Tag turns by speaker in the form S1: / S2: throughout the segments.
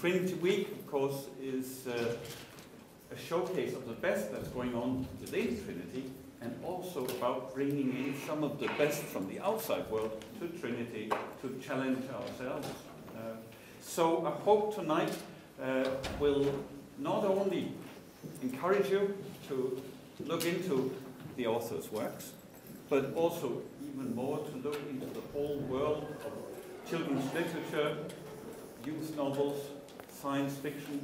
S1: Trinity Week, of course, is uh, a showcase of the best that's going on within Trinity and also about bringing in some of the best from the outside world to Trinity to challenge ourselves. Uh, so I hope tonight uh, will not only encourage you to look into the author's works, but also even more to look into the whole world of children's literature, youth novels, science fiction,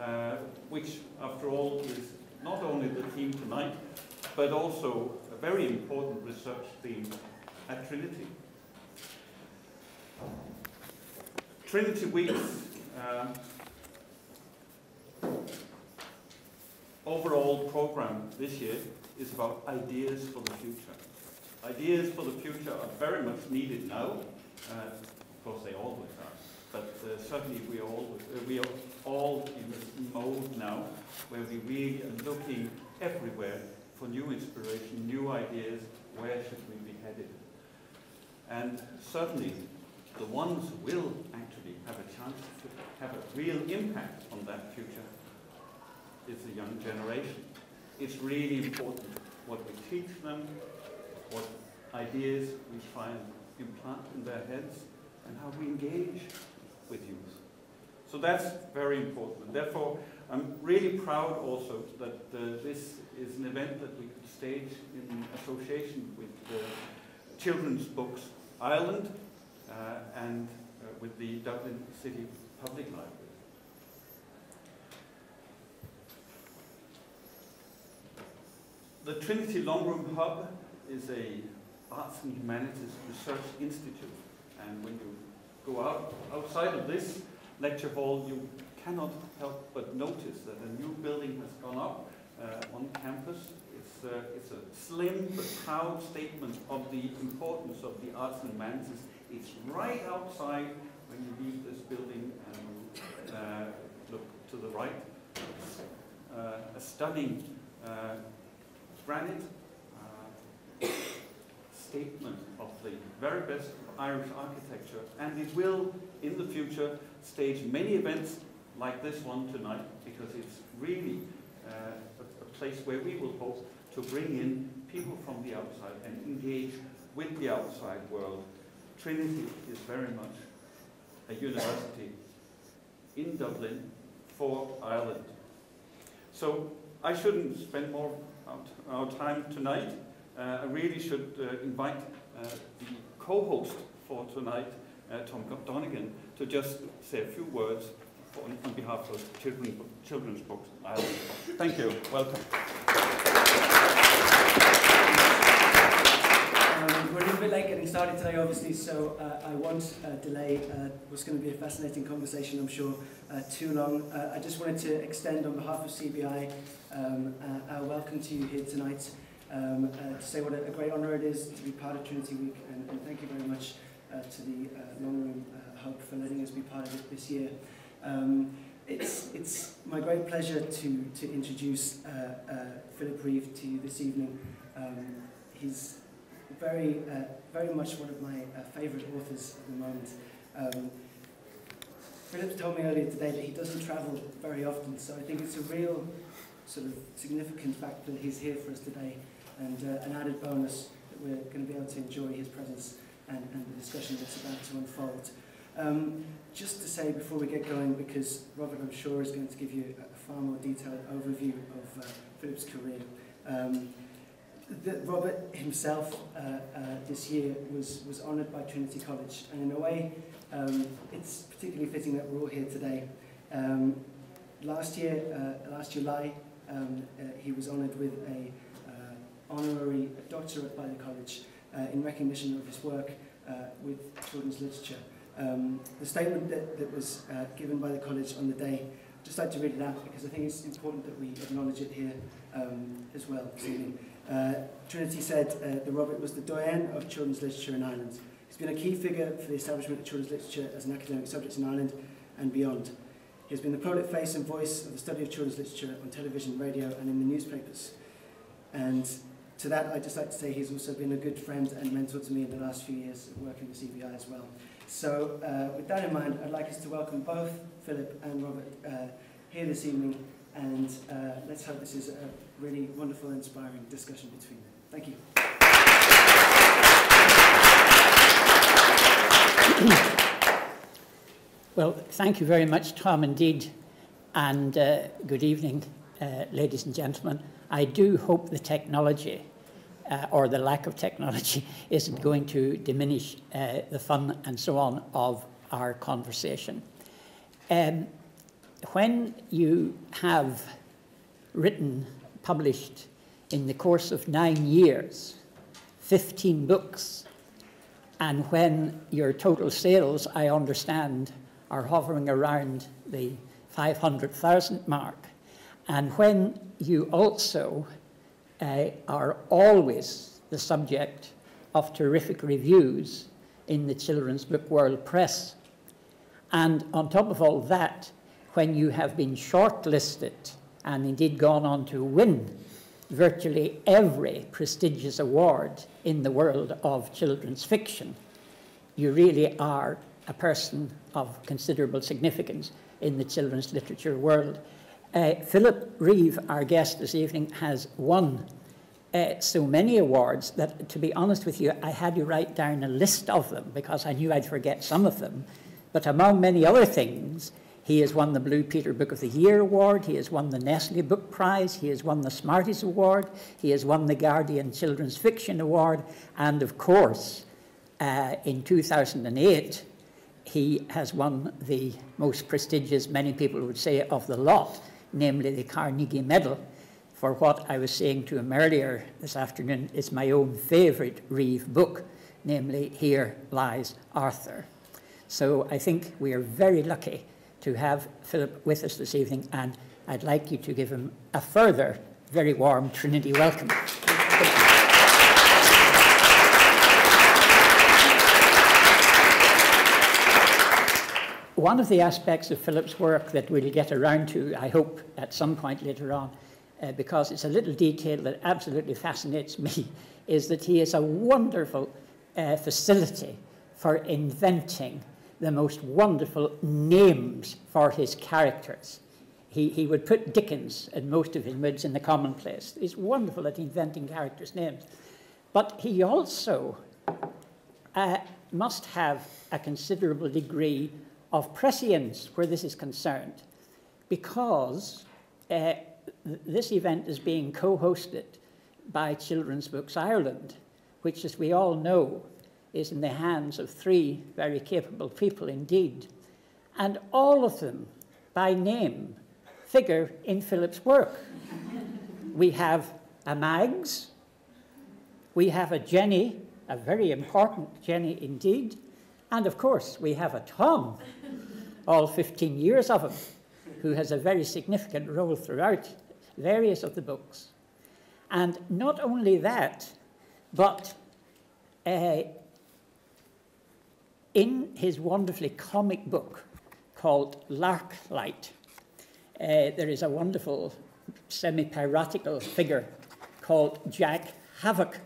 S1: uh, which, after all, is not only the theme tonight, but also a very important research theme at Trinity. Trinity Weeks uh, overall program this year is about ideas for the future. Ideas for the future are very much needed now. Uh, of course, they always are but uh, certainly we are all uh, we are all in this mode now where we really are looking everywhere for new inspiration, new ideas. Where should we be headed? And certainly, the ones who will actually have a chance to have a real impact on that future is the young generation. It's really important what we teach them, what ideas we try and implant in their heads, and how we engage with youth. So that's very important. Therefore, I'm really proud also that uh, this is an event that we could stage in association with Children's Books Ireland uh, and uh, with the Dublin City Public Library. The Trinity Longroom Hub is a arts and humanities research institute and when you go out outside of this lecture hall, you cannot help but notice that a new building has gone up uh, on campus. It's, uh, it's a slim but proud statement of the importance of the arts and humanities. It's right outside when you leave this building and uh, look to the right. Uh, a stunning uh, granite uh, statement of the very best Irish architecture, and it will, in the future, stage many events like this one tonight, because it's really uh, a, a place where we will hope to bring in people from the outside and engage with the outside world. Trinity is very much a university in Dublin for Ireland. So I shouldn't spend more our time tonight. Uh, I really should uh, invite uh, the co-host for tonight, Tom Donegan, to just say a few words on, on behalf of Children, Children's Books Ireland. Thank you. Welcome.
S2: Um, we're a little bit late getting started today, obviously, so uh, I won't uh, delay uh, what's going to be a fascinating conversation, I'm sure, too long. I just wanted to extend on behalf of CBI um, our welcome to you here tonight um, uh, to say what a, a great honour it is to be part of Trinity Week, and, and thank you very much uh, to the uh, Longroom uh, Hub for letting us be part of it this year. Um, it's, it's my great pleasure to, to introduce uh, Philip Reeve to you this evening. Um, he's very, very much one of my favourite authors at the moment. Um, Philip told me earlier today that he doesn't travel very often, so I think it's a real sort of significant fact that he's here for us today and uh, an added bonus that we're going to be able to enjoy his presence and, and the discussion that's about to unfold. Um, just to say before we get going, because Robert, I'm sure, is going to give you a, far more detailed overview of uh, Philip's career. Um, the, Robert himself uh, uh, this year was, was honoured by Trinity College, and in a way, um, it's particularly fitting that we're all here today. Um, last year, uh, last July, um, uh, he was honoured with a honorary doctorate by the college uh, in recognition of his work uh, with children's literature. Um, the statement that, that was uh, given by the college on the day, I'd just like to read it out because I think it's important that we acknowledge it here um, as well this evening. Trinity said that Robert was the doyen of children's literature in Ireland. He's been a key figure for the establishment of children's literature as an academic subject in Ireland and beyond. He has been the prolific face and voice of the study of children's literature on television, radio and in the newspapers. And to that, I'd just like to say he's also been a good friend and mentor to me in the last few years working with CBI as well. So uh, with that in mind, I'd like us to welcome both Philip and Robert uh, here this evening, and uh, let's hope this is a really wonderful, inspiring discussion between them. Thank you.
S3: Well, thank you very much, Tom, indeed, and uh, good evening, uh, ladies and gentlemen. I do hope the technology uh, or the lack of technology isn't going to diminish uh, the fun and so on of our conversation. Um, when you have written, published in the course of nine years, 15 books, and when your total sales, I understand, are hovering around the 500,000 mark, and when you also uh, are always the subject of terrific reviews in the children's book world press. And on top of all that, when you have been shortlisted and indeed gone on to win virtually every prestigious award in the world of children's fiction, you really are a person of considerable significance in the children's literature world. Uh, Philip Reeve, our guest this evening, has won uh, so many awards that, to be honest with you, I had to write down a list of them because I knew I'd forget some of them. But among many other things, he has won the Blue Peter Book of the Year Award, he has won the Nestle Book Prize, he has won the Smarties Award, he has won the Guardian Children's Fiction Award, and of course, uh, in 2008, he has won the most prestigious, many people would say, of the lot, namely the Carnegie Medal, for what I was saying to him earlier this afternoon is my own favourite Reeve book, namely Here Lies Arthur. So I think we are very lucky to have Philip with us this evening, and I'd like you to give him a further very warm Trinity welcome. One of the aspects of Philip's work that we'll get around to, I hope, at some point later on, uh, because it's a little detail that absolutely fascinates me, is that he is a wonderful uh, facility for inventing the most wonderful names for his characters. He, he would put Dickens and most of his moods in the commonplace. He's wonderful at inventing characters' names. But he also uh, must have a considerable degree of prescience where this is concerned, because uh, this event is being co-hosted by Children's Books Ireland, which, as we all know, is in the hands of three very capable people indeed. And all of them, by name, figure in Philip's work. we have a Mags, we have a Jenny, a very important Jenny indeed, and of course we have a Tom, all 15 years of him, who has a very significant role throughout various of the books. And not only that, but uh, in his wonderfully comic book called Larklight, uh, there is a wonderful semi-piratical figure called Jack Havoc,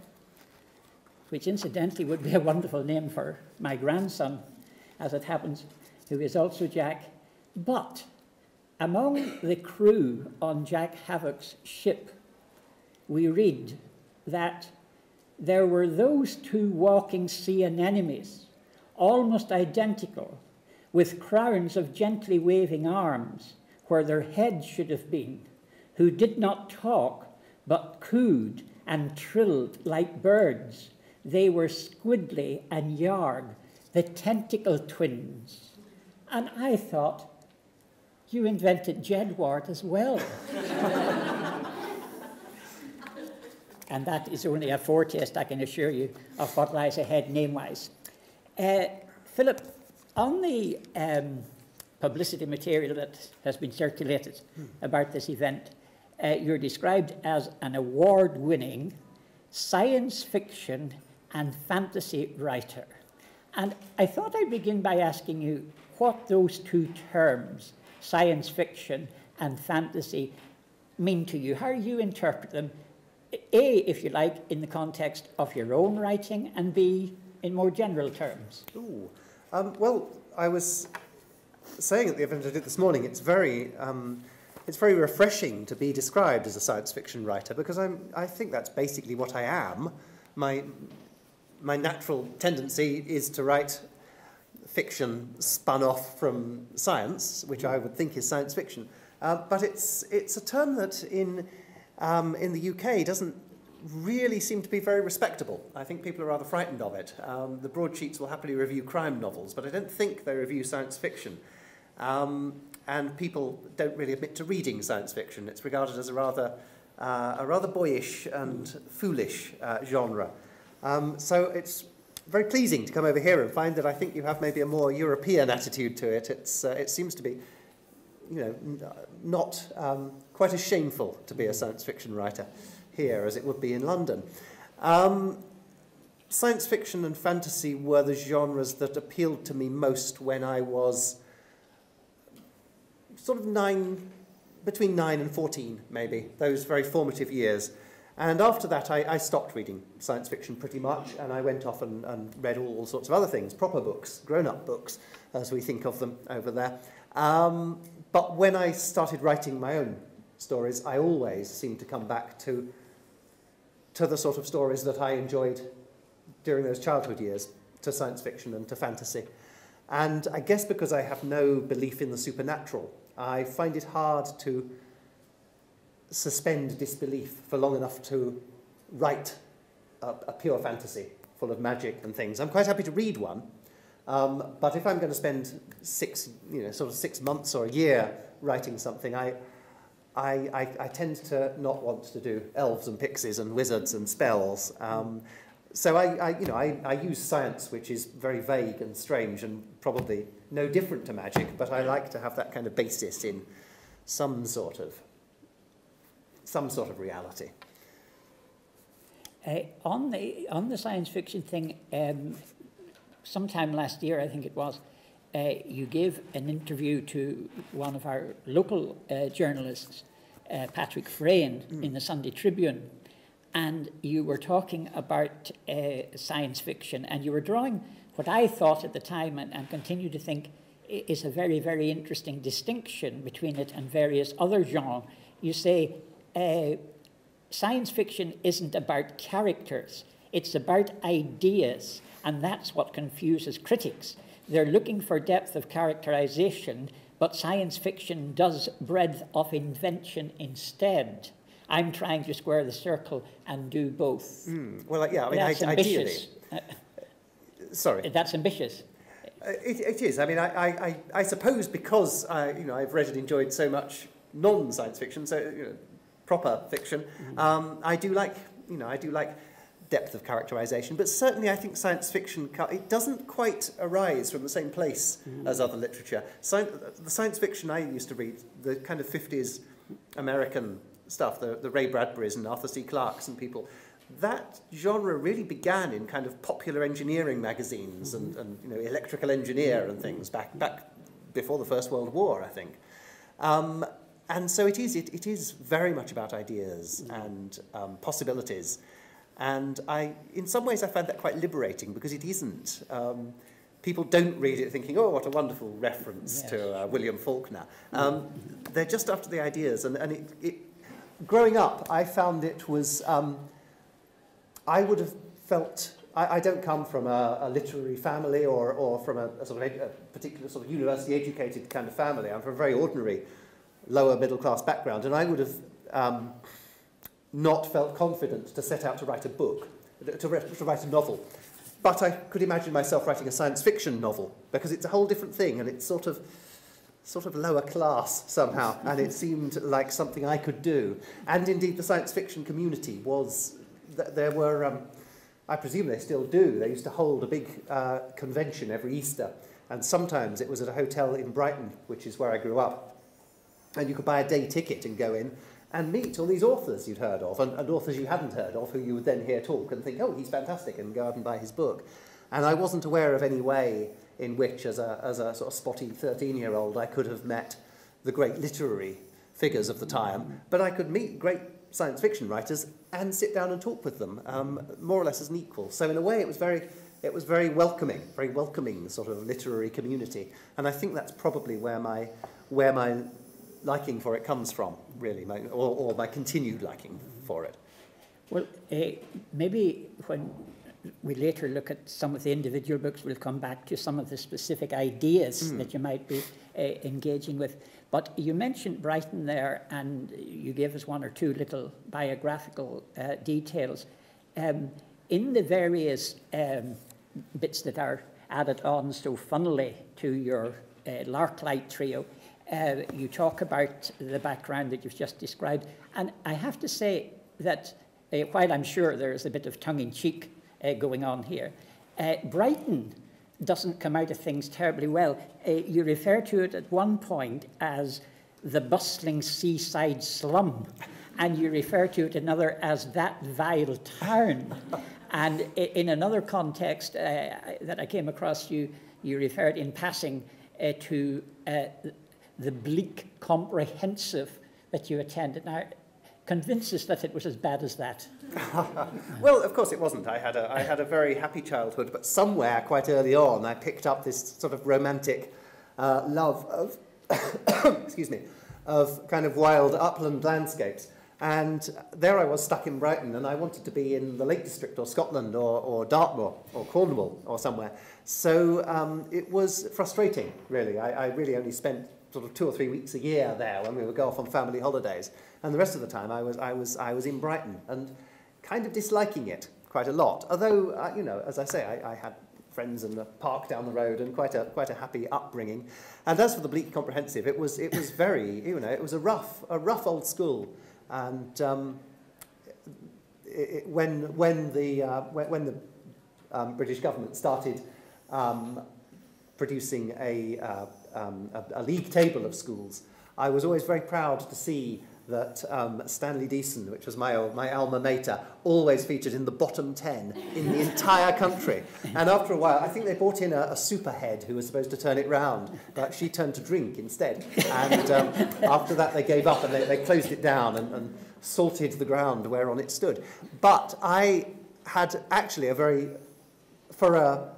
S3: which incidentally would be a wonderful name for my grandson, as it happens, who is also Jack. But among the crew on Jack Havoc's ship, we read that there were those two walking sea anemones, almost identical, with crowns of gently waving arms where their heads should have been, who did not talk, but cooed and trilled like birds. They were Squidly and Yarg, the tentacle twins. And I thought, you invented Jedward as well. and that is only a foretaste, I can assure you, of what lies ahead name-wise. Uh, Philip, on the um, publicity material that has been circulated hmm. about this event, uh, you're described as an award-winning science fiction and fantasy writer. And I thought I'd begin by asking you what those two terms science fiction and fantasy mean to you? How you interpret them? A, if you like, in the context of your own writing, and B, in more general terms.
S4: Ooh. Um, well, I was saying at the event I did this morning, it's very, um, it's very refreshing to be described as a science fiction writer because I'm, I think that's basically what I am. My, my natural tendency is to write fiction spun off from science, which I would think is science fiction. Uh, but it's, it's a term that in, um, in the UK doesn't really seem to be very respectable. I think people are rather frightened of it. Um, the broadsheets will happily review crime novels, but I don't think they review science fiction. Um, and people don't really admit to reading science fiction. It's regarded as a rather, uh, a rather boyish and foolish uh, genre. Um, so it's very pleasing to come over here and find that I think you have maybe a more European attitude to it. It's, uh, it seems to be, you know, not um, quite as shameful to be a science fiction writer here as it would be in London. Um, science fiction and fantasy were the genres that appealed to me most when I was sort of nine, between nine and 14, maybe, those very formative years. And after that, I, I stopped reading science fiction pretty much, and I went off and, and read all, all sorts of other things, proper books, grown-up books, as we think of them over there. Um, but when I started writing my own stories, I always seemed to come back to, to the sort of stories that I enjoyed during those childhood years, to science fiction and to fantasy. And I guess because I have no belief in the supernatural, I find it hard to suspend disbelief for long enough to write a, a pure fantasy full of magic and things. I'm quite happy to read one, um, but if I'm going to spend six, you know, sort of six months or a year writing something, I, I, I, I tend to not want to do elves and pixies and wizards and spells. Um, so I, I, you know, I, I use science, which is very vague and strange and probably no different to magic, but I like to have that kind of basis in some sort of some sort of reality.
S3: Uh, on the on the science fiction thing, um, sometime last year, I think it was, uh, you gave an interview to one of our local uh, journalists, uh, Patrick Freyne, mm. in the Sunday Tribune, and you were talking about uh, science fiction, and you were drawing what I thought at the time, and, and continue to think, is a very, very interesting distinction between it and various other genres. You say uh, science fiction isn't about characters, it's about ideas, and that's what confuses critics. They're looking for depth of characterization, but science fiction does breadth of invention instead. I'm trying to square the circle and do both.
S4: Mm, well, yeah, I mean, that's I, ideally. Uh, sorry.
S3: That's ambitious.
S4: Uh, it, it is. I mean, I, I, I suppose because I, you know, I've read and enjoyed so much non-science fiction, so you know, proper fiction. Mm-hmm. Um, I do like, you know, I do like depth of characterization, but certainly I think science fiction, it doesn't quite arise from the same place mm. as other literature. Sci the science fiction I used to read, the kind of 50s American stuff, the, the Ray Bradburys and Arthur C. Clarke's and people, that genre really began in kind of popular engineering magazines and, mm-hmm. and you know, electrical engineer and things back, back before the First World War, I think. Um, and so it is, it, it is very much about ideas mm. and um, possibilities. And I, in some ways, I find that quite liberating because it isn't. Um, people don't read it thinking, oh, what a wonderful reference yes. to uh, William Faulkner. Um, they're just after the ideas. And, and it, it, growing up, I found it was, um, I would have felt, I, I don't come from a, a literary family or, or from a, a sort of a particular sort of university educated kind of family. I'm from a very ordinary lower middle class background, and I would have um, not felt confident to set out to write a book, to, to write a novel. But I could imagine myself writing a science fiction novel because it's a whole different thing and it's sort of sort of lower class somehow and it seemed like something I could do. And indeed the science fiction community was, th there were, um, I presume they still do, they used to hold a big uh, convention every Easter and sometimes it was at a hotel in Brighton, which is where I grew up. And you could buy a day ticket and go in and meet all these authors you'd heard of and, and authors you hadn't heard of who you would then hear talk and think, oh, he's fantastic, and go out and buy his book. And I wasn't aware of any way in which, as a, as a sort of spotty 13-year-old, I could have met the great literary figures of the time, but I could meet great science fiction writers and sit down and talk with them, um, more or less as an equal. So in a way, it was very it was very welcoming, very welcoming sort of literary community. And I think that's probably where my, where my liking for it comes from, really, my, or, or my continued liking for it.
S3: Well, uh, maybe when we later look at some of the individual books, we'll come back to some of the specific ideas mm. that you might be uh, engaging with. But you mentioned Brighton there, and you gave us one or two little biographical uh, details. Um, in the various um, bits that are added on so funnily to your uh, Larklight trio, uh, you talk about the background that you've just described. And I have to say that uh, while I'm sure there's a bit of tongue in cheek uh, going on here, uh, Brighton doesn't come out of things terribly well. Uh, you refer to it at one point as the bustling seaside slum, and you refer to it another as that vile town. and in another context uh, that I came across, you, you referred in passing to the bleak comprehensive that you attended. Now, convince us that it was as bad as that.
S4: well, of course it wasn't. I had, a, I had a very happy childhood, but somewhere quite early on I picked up this sort of romantic uh, love of, excuse me, of kind of wild upland landscapes. And there I was stuck in Brighton, and I wanted to be in the Lake District or Scotland or, or Dartmoor or Cornwall or somewhere. So um, it was frustrating, really. I, I really only spent sort of two or three weeks a year there when we would go off on family holidays. And the rest of the time I was, I was, I was in Brighton and kind of disliking it quite a lot. Although, uh, you know, as I say, I, I had friends in the park down the road and quite a, quite a happy upbringing. And as for the Bleak Comprehensive, it was, it was very, you know, it was a rough, a rough old school. And um, it, when, when the, uh, when, when the um, British government started um, producing a, uh, um, a, a league table of schools, I was always very proud to see that um, Stanley Deason, which was my, my alma mater, always featured in the bottom 10 in the entire country. And after a while, I think they brought in a, a superhead who was supposed to turn it round, but she turned to drink instead. And um, after that, they gave up and they, they closed it down and, and salted the ground whereon it stood. But I had actually a very, for a,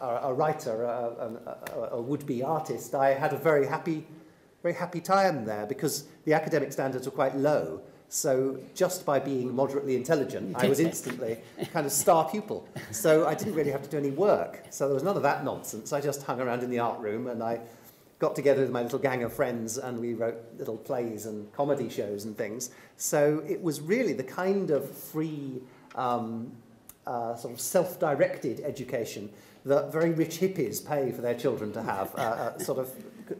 S4: a, a writer, a, a, would-be artist, I had a very happy very happy time there because the academic standards were quite low. So just by being moderately intelligent, I was instantly kind of star pupil. So I didn't really have to do any work. So there was none of that nonsense. I just hung around in the art room and I got together with my little gang of friends and we wrote little plays and comedy shows and things. So it was really the kind of free, um, uh, sort of self-directed education that very rich hippies pay for their children to have, uh, uh, sort of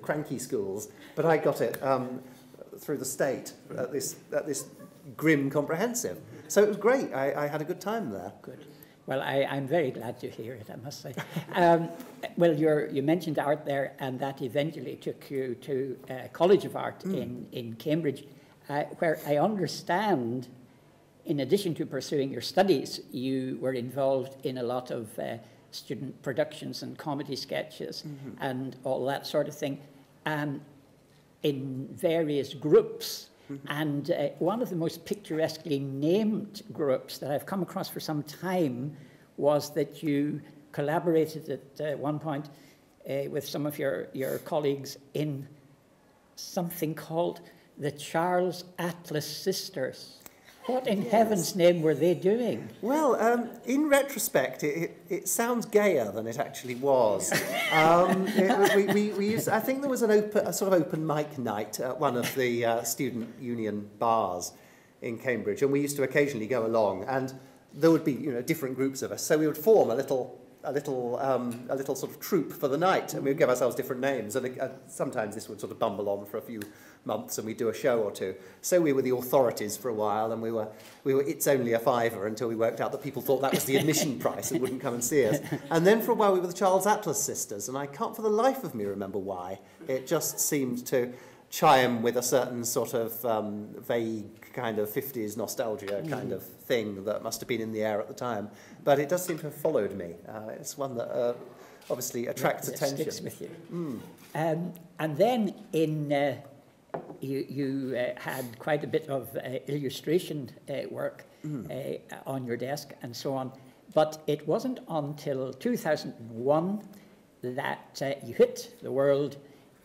S4: cranky schools, but I got it um, through the state at this, at this grim comprehensive. So it was great. I, I had a good time there.
S3: Good. Well, I, I'm very glad to hear it, I must say. Um, well, you're, you mentioned art there, and that eventually took you to uh, College of Art mm. in, in Cambridge, uh, where I understand, in addition to pursuing your studies, you were involved in a lot of uh, student productions and comedy sketches mm-hmm. and all that sort of thing um, in various groups. Mm-hmm. And uh, one of the most picturesquely named groups that I've come across for some time was that you collaborated at uh, one point uh, with some of your, your colleagues in something called the Charles Atlas Sisters. What in yes. heaven's name were they doing?
S4: Well, um, in retrospect, it, it, it, sounds gayer than it actually was. um, it, we, we, we used, I think there was an open, a sort of open mic night at one of the uh, student union bars in Cambridge, and we used to occasionally go along, and there would be you know different groups of us, so we would form a little a little um, a little sort of troupe for the night, and we'd give ourselves different names, and uh, sometimes this would sort of bumble on for a few months and we'd do a show or two. So we were the authorities for a while and we were, we were it's only a fiver until we worked out that people thought that was the admission price and wouldn't come and see us. And then for a while we were the Charles Atlas sisters and I can't for the life of me remember why. It just seemed to chime with a certain sort of um, vague kind of 50s nostalgia kind of thing that must have been in the air at the time. But it does seem to have followed me. Uh, it's one that uh, obviously attracts
S3: yeah,
S4: attention.
S3: Sticks with you. Mm. Um, and then in uh, you, you uh, had quite a bit of uh, illustration uh, work mm. on your desk and so on. But it wasn't until 2001 that uh, you hit the world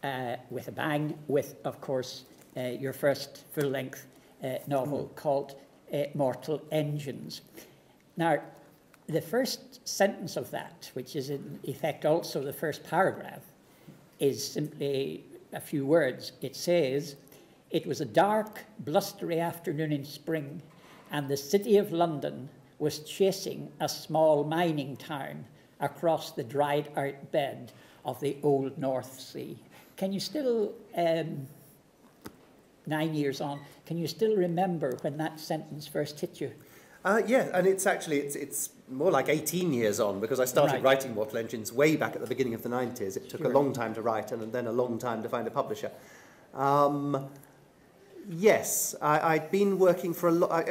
S3: uh, with a bang, with, of course, uh, your first full length uh, novel mm. called uh, Mortal Engines. Now, the first sentence of that, which is in effect also the first paragraph, is simply a few words. It says, It was a dark, blustery afternoon in spring, and the city of London was chasing a small mining town across the dried out bed of the old North Sea. Can you still, um, nine years on, can you still remember when that sentence first hit you?
S4: Uh, yeah, and it's actually, it's, it's more like 18 years on because I started right. writing Mortal Engines way back at the beginning of the 90s. It took sure. a long time to write and then a long time to find a publisher. Um, yes, I, I'd been working for a lot,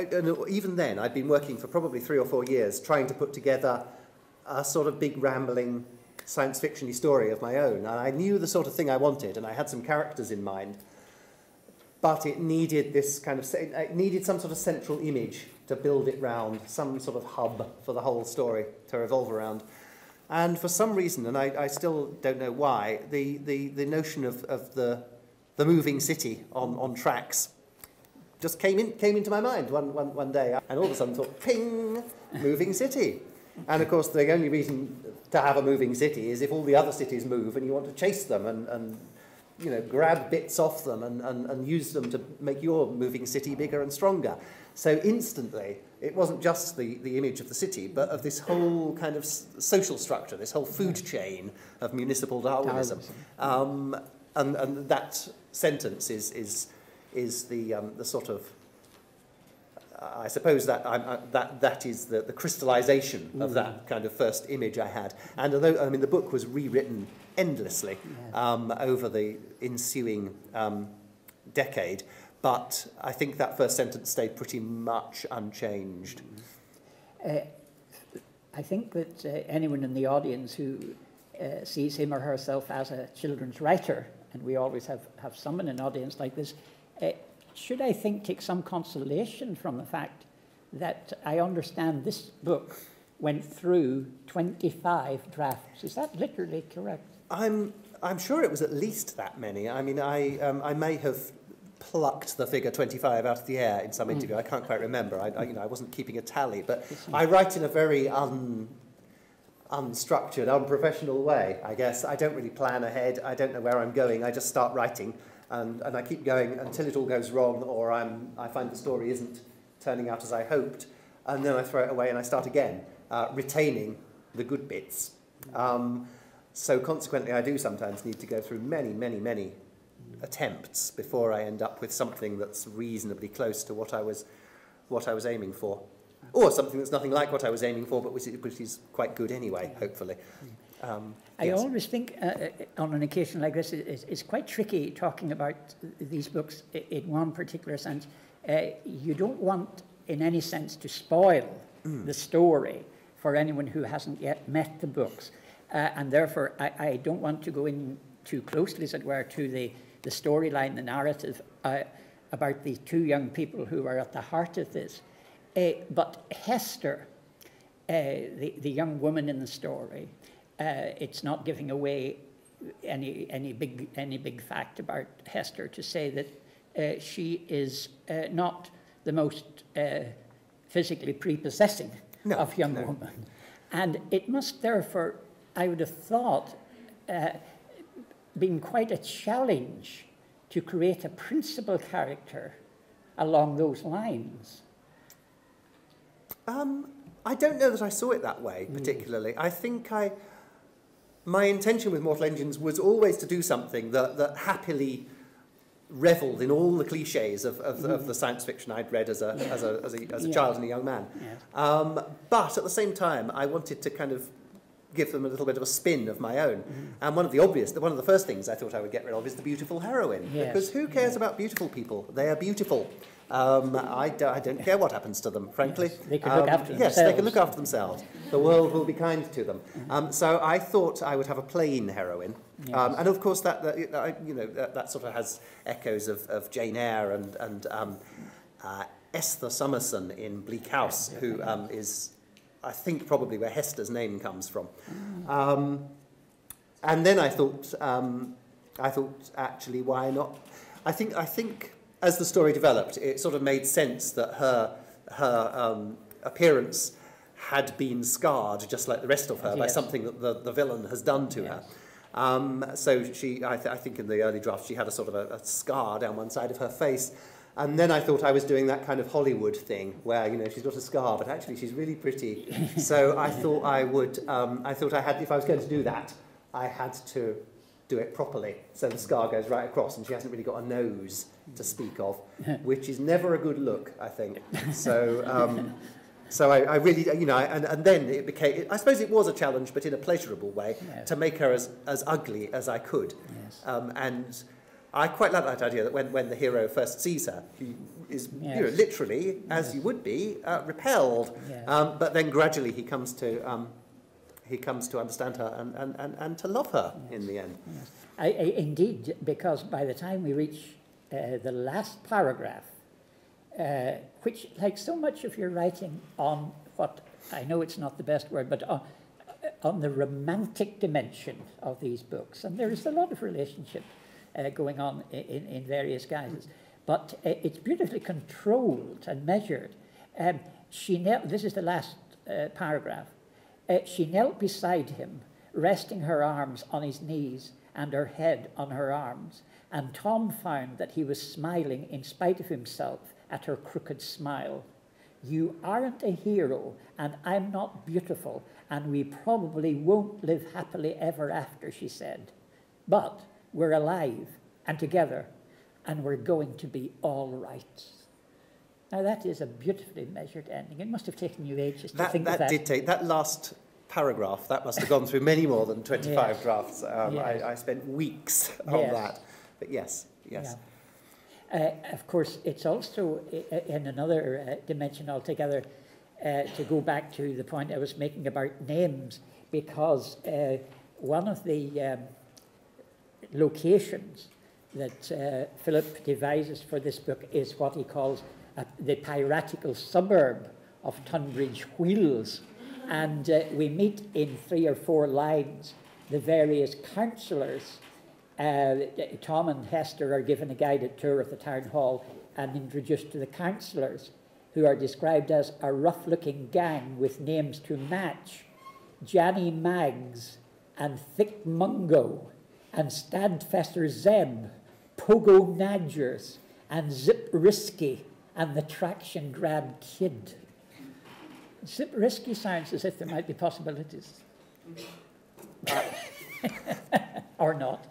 S4: even then, I'd been working for probably three or four years trying to put together a sort of big rambling science fiction story of my own. And I knew the sort of thing I wanted and I had some characters in mind. But it needed this kind of, it needed some sort of central image to build it round, some sort of hub for the whole story to revolve around. And for some reason, and I, I still don't know why, the, the, the notion of, of the, the moving city on, on tracks just came, in, came into my mind one, one, one day. And all of a sudden thought, ping, moving city. And of course, the only reason to have a moving city is if all the other cities move and you want to chase them and, and you know, grab bits off them and, and, and use them to make your moving city bigger and stronger. So instantly, it wasn't just the, the image of the city, but of this whole kind of social structure, this whole food chain of municipal Darwinism. Um, and, and that sentence is, is, is the, um, the sort of I suppose that, I, that, that is the, the crystallization mm. of that kind of first image I had. And although, I mean, the book was rewritten endlessly yeah. um, over the ensuing um, decade, but I think that first sentence stayed pretty much unchanged.
S3: Uh, I think that uh, anyone in the audience who uh, sees him or herself as a children's writer, and we always have, have some in an audience like this, uh, should I think take some consolation from the fact that I understand this book went through 25 drafts. Is that literally correct?
S4: I'm, I'm sure it was at least that many. I mean, I, um, I may have plucked the figure 25 out of the air in some mm. interview. I can't quite remember. I, I, you know, I wasn't keeping a tally, but I write in a very un, unstructured, unprofessional way, I guess. I don't really plan ahead. I don't know where I'm going. I just start writing, and, and I keep going until it all goes wrong, or I'm, I find the story isn't turning out as I hoped, and then I throw it away and I start again, uh, retaining the good bits. Um, so consequently, I do sometimes need to go through many, many, many attempts before I end up with something that's reasonably close to what I was, what I was aiming for. Or something that's nothing like what I was aiming for, but which is, which is quite good anyway, hopefully.
S3: Um, I yes. always think uh, uh, on an occasion like this, it's, it's quite tricky talking about these books in one particular sense. Uh, you don't want, in any sense, to spoil mm. the story for anyone who hasn't yet met the books. Uh, and therefore, I, I don't want to go in too closely, as it were, to the the storyline, the narrative uh, about these two young people who are at the heart of this. Uh, but Hester, uh, the, the young woman in the story, uh, it's not giving away any, any, big, any big fact about Hester to say that uh, she is uh, not the most physically prepossessing no, of young no. women. And it must therefore, I would have thought, been quite a challenge to create a principal character along those lines?
S4: Um, I don't know that I saw it that way hmm. particularly. Mm. I think I, my intention with Mortal Engines was always to do something that, that happily reveled in all the cliches of, of, mm. of the science fiction I'd read as a, as a, as a, as a yeah. child and a young man. Yes. Um, but at the same time, I wanted to kind of give them a little bit of a spin of my own. Mm. And one of the obvious, one of the first things I thought I would get rid of is the beautiful heroine. Yes. Because who cares about beautiful people? They are beautiful. Um, I, do, I don't care what happens to them, frankly.
S3: Yes, they can um, look after themselves.
S4: Yes, they can look after themselves. The world will be kind to them. Mm-hmm. Um, so I thought I would have a plain heroine. Yes. Um, and of course, that, that you know, that, that, sort of has echoes of, of Jane Eyre and, and um, uh, Esther Summerson in Bleak House, who um, is I think probably where Hester's name comes from. Um, and then I thought, um, I thought actually, why not? I think, I think as the story developed, it sort of made sense that her, her um, appearance had been scarred, just like the rest of her, by something that the, the villain has done to her. Um, so she, I, th- I think in the early draft, she had a sort of a, a scar down one side of her face. And then I thought I was doing that kind of Hollywood thing where, you know, she's got a scar, but actually she's really pretty. so I thought I would, um, I thought I had, if I was going to do that, I had to do it properly. So the scar goes right across and she hasn't really got a nose to speak of, which is never a good look, I think. So, um, so I, I really, you know, and, and then it became, I suppose it was a challenge, but in a pleasurable way,
S3: Yes.
S4: to make her as, as ugly as I could.
S3: Yes.
S4: Um, and I quite like that idea that when, when the hero first sees her, he is, you know, literally, as
S3: Yes.
S4: you would be, uh, repelled.
S3: Yes.
S4: Um, but then gradually he comes to, um, he comes to understand her and, and, and, and to love her in the end.
S3: Yes. I, I, indeed, because by the time we reach uh, the last paragraph, uh, which, like so much of your writing on what I know it's not the best word, but on, on the romantic dimension of these books, and there is a lot of relationship uh, going on in, in various guises, but uh, it's beautifully controlled and measured. Um, she knelt, this is the last uh, paragraph. Uh, she knelt beside him, resting her arms on his knees and her head on her arms, and Tom found that he was smiling in spite of himself at her crooked smile. You aren't a hero, and I'm not beautiful, and we probably won't live happily ever after, she said. But we're alive and together, and we're going to be all right. Now, that is a beautifully measured ending. It must have taken you ages to
S4: That,
S3: think of
S4: that
S3: that.
S4: did take, that last paragraph, that must have gone through many more than 25
S3: Yes.
S4: drafts. Um,
S3: Yes.
S4: I, I spent weeks on
S3: Yes.
S4: that. But yes, yes.
S3: Yeah. Uh, of course, it's also i- i- in another uh, dimension altogether uh, to go back to the point I was making about names, because uh, one of the um, locations that uh, Philip devises for this book is what he calls uh, the piratical suburb of Tunbridge Wheels. And uh, we meet in three or four lines the various councillors. Uh, Tom and Hester are given a guided tour of the town hall and introduced to the councillors, who are described as a rough looking gang with names to match Janny Maggs and Thick Mungo and Stadfesser Zeb, Pogo Nadgers and Zip Risky and the Traction Grab Kid. Zip Risky sounds as if there might be possibilities. or not,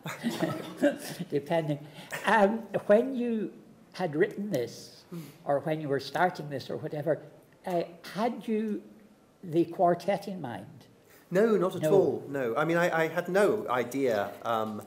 S3: depending. Um, when you had written this, or when you were starting this, or whatever, uh, had you the quartet in mind?
S4: No, not at
S3: No.
S4: all. No. I mean, I, I had no idea um,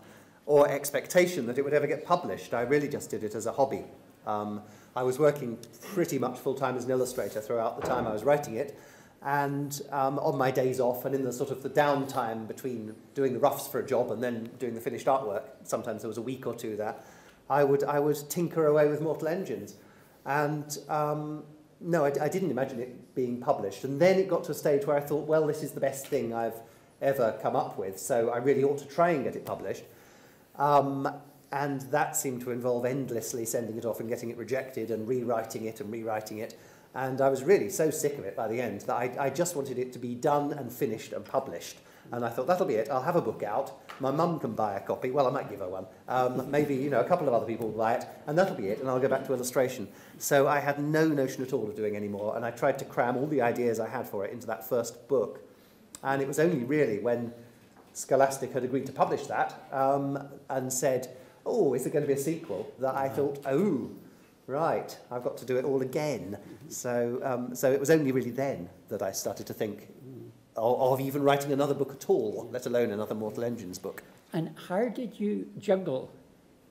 S4: or expectation that it would ever get published. I really just did it as a hobby. Um, I was working pretty much full time as an illustrator throughout the time I was writing it. And um, on my days off and in the sort of the downtime between doing the roughs for a job and then doing the finished artwork, sometimes there was a week or two there, I would, I would tinker away with Mortal Engines. And um, no, I, I didn't imagine it being published. And then it got to a stage where I thought, well, this is the best thing I've ever come up with, so I really ought to try and get it published. Um, and that seemed to involve endlessly sending it off and getting it rejected and rewriting it and rewriting it. And I was really so sick of it by the end that I, I just wanted it to be done and finished and published. And I thought, that'll be it. I'll have a book out. My mum can buy a copy. Well, I might give her one. Um, maybe, you know, a couple of other people will buy it. And that'll be it. And I'll go back to illustration. So I had no notion at all of doing any more. And I tried to cram all the ideas I had for it into that first book. And it was only really when Scholastic had agreed to publish that um, and said, oh, is there going to be a sequel? That I thought, oh, right, I've got to do it all again. So, um, so it was only really then that I started to think of, of even writing another book at all, let alone another Mortal Engines book.
S3: And how did you juggle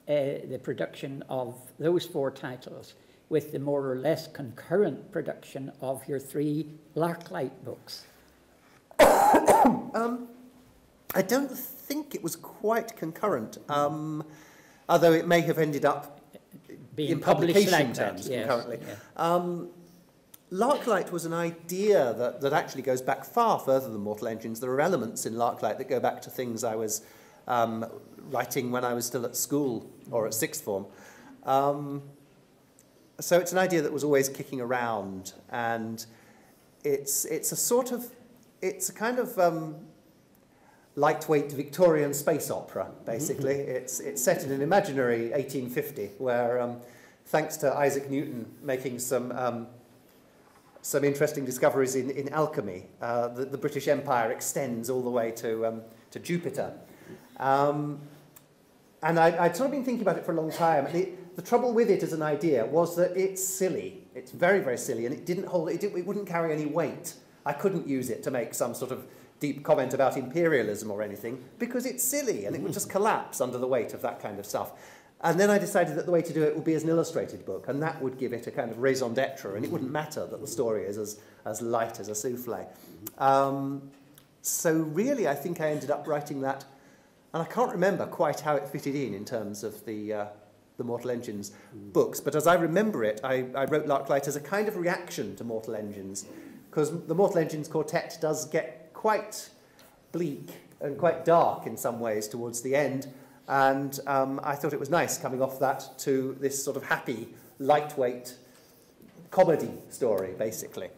S3: uh, the production of those four titles with the more or less concurrent production of your three Larklight books?
S4: Um, I don't think it was quite concurrent, um, although it may have ended up
S3: Being
S4: in
S3: published
S4: publication
S3: like
S4: terms
S3: yes,
S4: concurrently.
S3: yeah.
S4: Um, Larklight was an idea that, that actually goes back far further than Mortal Engines. There are elements in Larklight that go back to things I was um, writing when I was still at school or at sixth form. Um, so it's an idea that was always kicking around, and it's, it's a sort of, it's a kind of um, lightweight Victorian space opera, basically. Mm-hmm. It's, it's set in an imaginary 1850 where, um, thanks to Isaac Newton making some um, some interesting discoveries in, in alchemy. Uh, the, the British Empire extends all the way to, um, to Jupiter. Um, and I, I'd sort of been thinking about it for a long time. The, the trouble with it as an idea was that it's silly. It's very, very silly, and it didn't hold, it, did, it wouldn't carry any weight. I couldn't use it to make some sort of deep comment about imperialism or anything because it's silly and it would just collapse under the weight of that kind of stuff. And then I decided that the way to do it would be as an illustrated book, and that would give it a kind of raison d'etre, and it wouldn't matter that the story is as, as light as a souffle. Um, so really, I think I ended up writing that, and I can't remember quite how it fitted in in terms of the, uh, the Mortal Engines books, but as I remember it, I, I wrote Larklight as a kind of reaction to Mortal Engines, because the Mortal Engines quartet does get quite bleak and quite dark in some ways towards the end, and um, I thought it was nice coming off that to this sort of happy, lightweight comedy story, basically.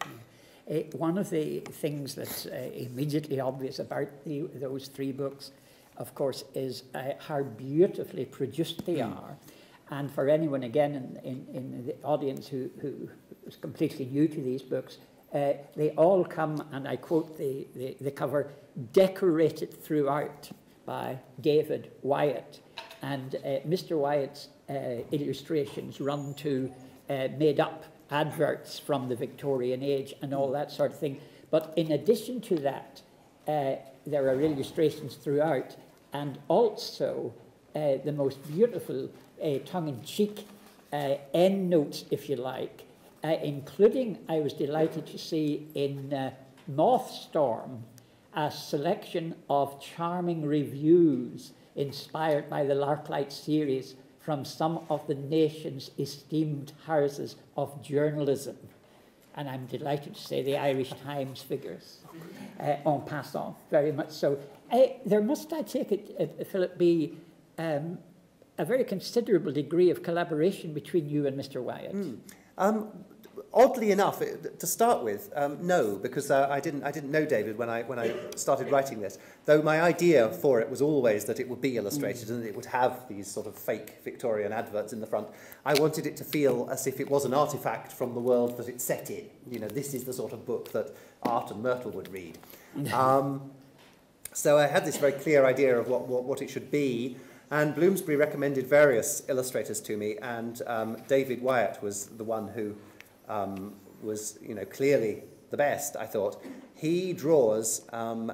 S3: Uh, one of the things that's uh, immediately obvious about the, those three books, of course, is uh, how beautifully produced they mm. are. And for anyone, again, in, in, in the audience who, who is completely new to these books, uh, they all come, and I quote the, the, the cover, decorated throughout by David Wyatt. And uh, Mr. Wyatt's uh, illustrations run to uh, made up adverts from the Victorian age and all that sort of thing. But in addition to that, uh, there are illustrations throughout, and also the most beautiful uh, tongue-in-cheek uh, end notes, if you like, including, I was delighted to see in uh, Mothstorm, a selection of charming reviews inspired by the Larklight series from some of the nation's esteemed houses of journalism. And I'm delighted to say the Irish Times figures uh, en passant, very much so. There must, I take it, uh, Philip, be um, a very considerable degree of collaboration between you and Mr. Wyatt. Mm. Um,
S4: oddly enough, to start with, um, no, because uh, I, didn't, I didn't know David when I, when I started writing this. Though my idea for it was always that it would be illustrated mm. and it would have these sort of fake Victorian adverts in the front. I wanted it to feel as if it was an artifact from the world that it's set in. You know, this is the sort of book that Art and Myrtle would read. um, so I had this very clear idea of what, what, what it should be. And Bloomsbury recommended various illustrators to me, and um, David Wyatt was the one who um, was you know, clearly the best, I thought. He draws um,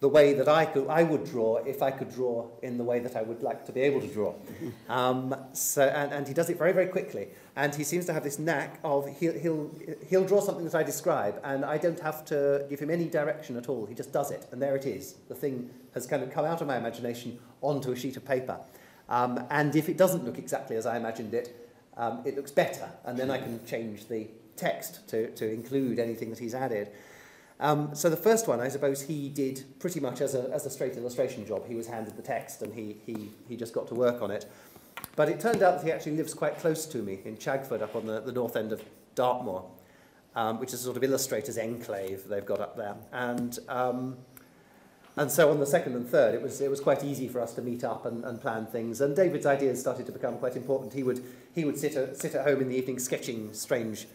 S4: the way that I, could, I would draw if I could draw in the way that I would like to be able to draw. Um, so, and, and he does it very, very quickly. And he seems to have this knack of he'll, he'll, he'll draw something that I describe, and I don't have to give him any direction at all. He just does it, and there it is. The thing has kind of come out of my imagination onto a sheet of paper. Um, and if it doesn't look exactly as I imagined it, um, it looks better. And then I can change the text to, to include anything that he's added. Um, so the first one, I suppose he did pretty much as a, as a straight illustration job. He was handed the text and he, he, he just got to work on it. But it turned out that he actually lives quite close to me in Chagford up on the, the north end of Dartmoor, um, which is a sort of illustrator's enclave they've got up there. And um, And so on the second and third, it was, it was quite easy for us to meet up and, and plan things. And David's ideas started to become quite important. He would, he would sit, a, sit at home in the evening sketching strange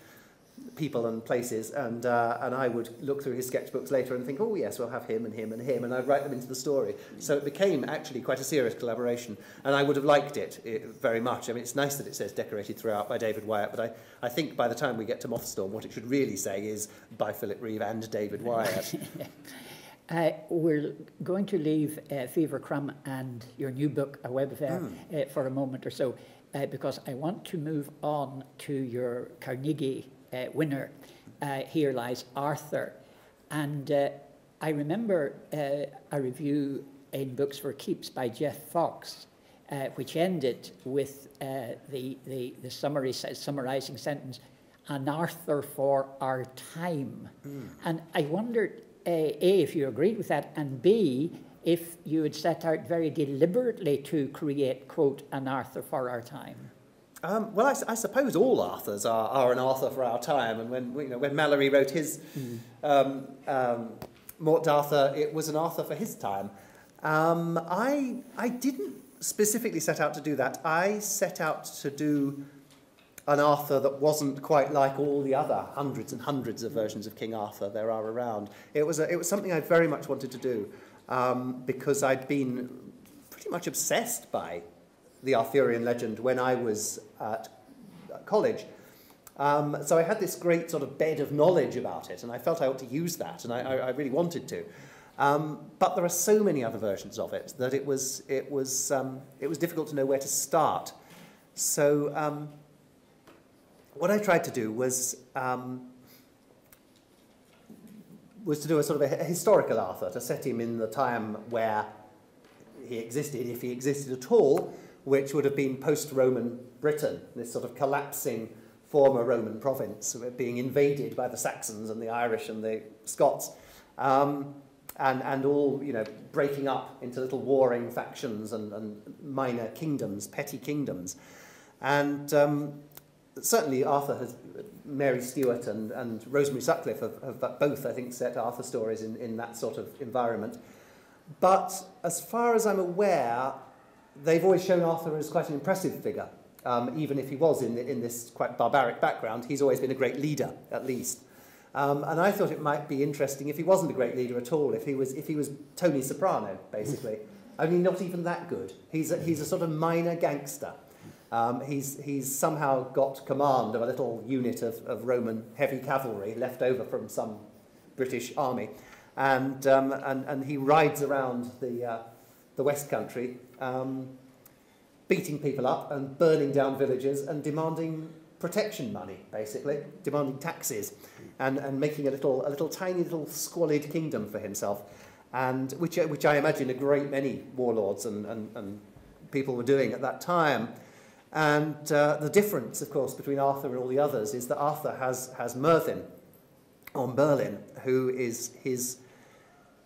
S4: people and places, and, uh, and I would look through his sketchbooks later and think, oh yes, we'll have him and him and him, and I'd write them into the story. So it became actually quite a serious collaboration, and I would have liked it, it very much. I mean, it's nice that it says decorated throughout by David Wyatt, but I, I think by the time we get to Mothstorm, what it should really say is by Philip Reeve and David Wyatt.
S3: Uh, we're going to leave uh, Fever Crumb and your new book, A Web of Air, mm. uh, for a moment or so, uh, because I want to move on to your Carnegie uh, winner, uh, Here Lies Arthur. And uh, I remember uh, a review in Books for Keeps by Jeff Fox, uh, which ended with uh, the, the, the summary, summarizing sentence, an Arthur for our time. Mm. And I wondered, A, if you agreed with that, and B, if you had set out very deliberately to create, quote, an Arthur for our time.
S4: Um, well, I, I, suppose all Arthurs are, are an Arthur for our time, and when you know when Malory wrote his mm. um, um, Morte d'Arthur, it was an Arthur for his time. Um, I I didn't specifically set out to do that. I set out to do an Arthur that wasn't quite like all the other hundreds and hundreds of versions of King Arthur there are around. It was, a, it was something I very much wanted to do um, because I'd been pretty much obsessed by the Arthurian legend when I was at college. Um, so I had this great sort of bed of knowledge about it, and I felt I ought to use that, and I, I, I really wanted to. Um, but there are so many other versions of it that it was, it was, um, it was difficult to know where to start. So um, what I tried to do was um, was to do a sort of a historical Arthur, to set him in the time where he existed, if he existed at all, which would have been post-Roman Britain, this sort of collapsing former Roman province being invaded by the Saxons and the Irish and the Scots, um, and, and all you know breaking up into little warring factions and, and minor kingdoms, petty kingdoms. And um, certainly Arthur has, Mary Stewart and, and Rosemary Sutcliff have, have both, I think, set Arthur stories in, in that sort of environment. But as far as I'm aware, they've always shown Arthur as quite an impressive figure. Um, even if he was in, in this quite barbaric background, he's always been a great leader, at least. Um, and I thought it might be interesting if he wasn't a great leader at all, if he was, if he was Tony Soprano, basically. Only not even that good. He's a, he's a sort of minor gangster. Um, he's, he's somehow got command of a little unit of, of Roman heavy cavalry left over from some British army. And, um, and, and he rides around the, uh, the West Country, um, beating people up and burning down villages and demanding protection money, basically, demanding taxes and, and making a little, a little tiny little squalid kingdom for himself, and which, which I imagine a great many warlords and, and, and people were doing at that time. And uh, the difference, of course, between Arthur and all the others is that Arthur has, has Merlin, or Myrddin, who is his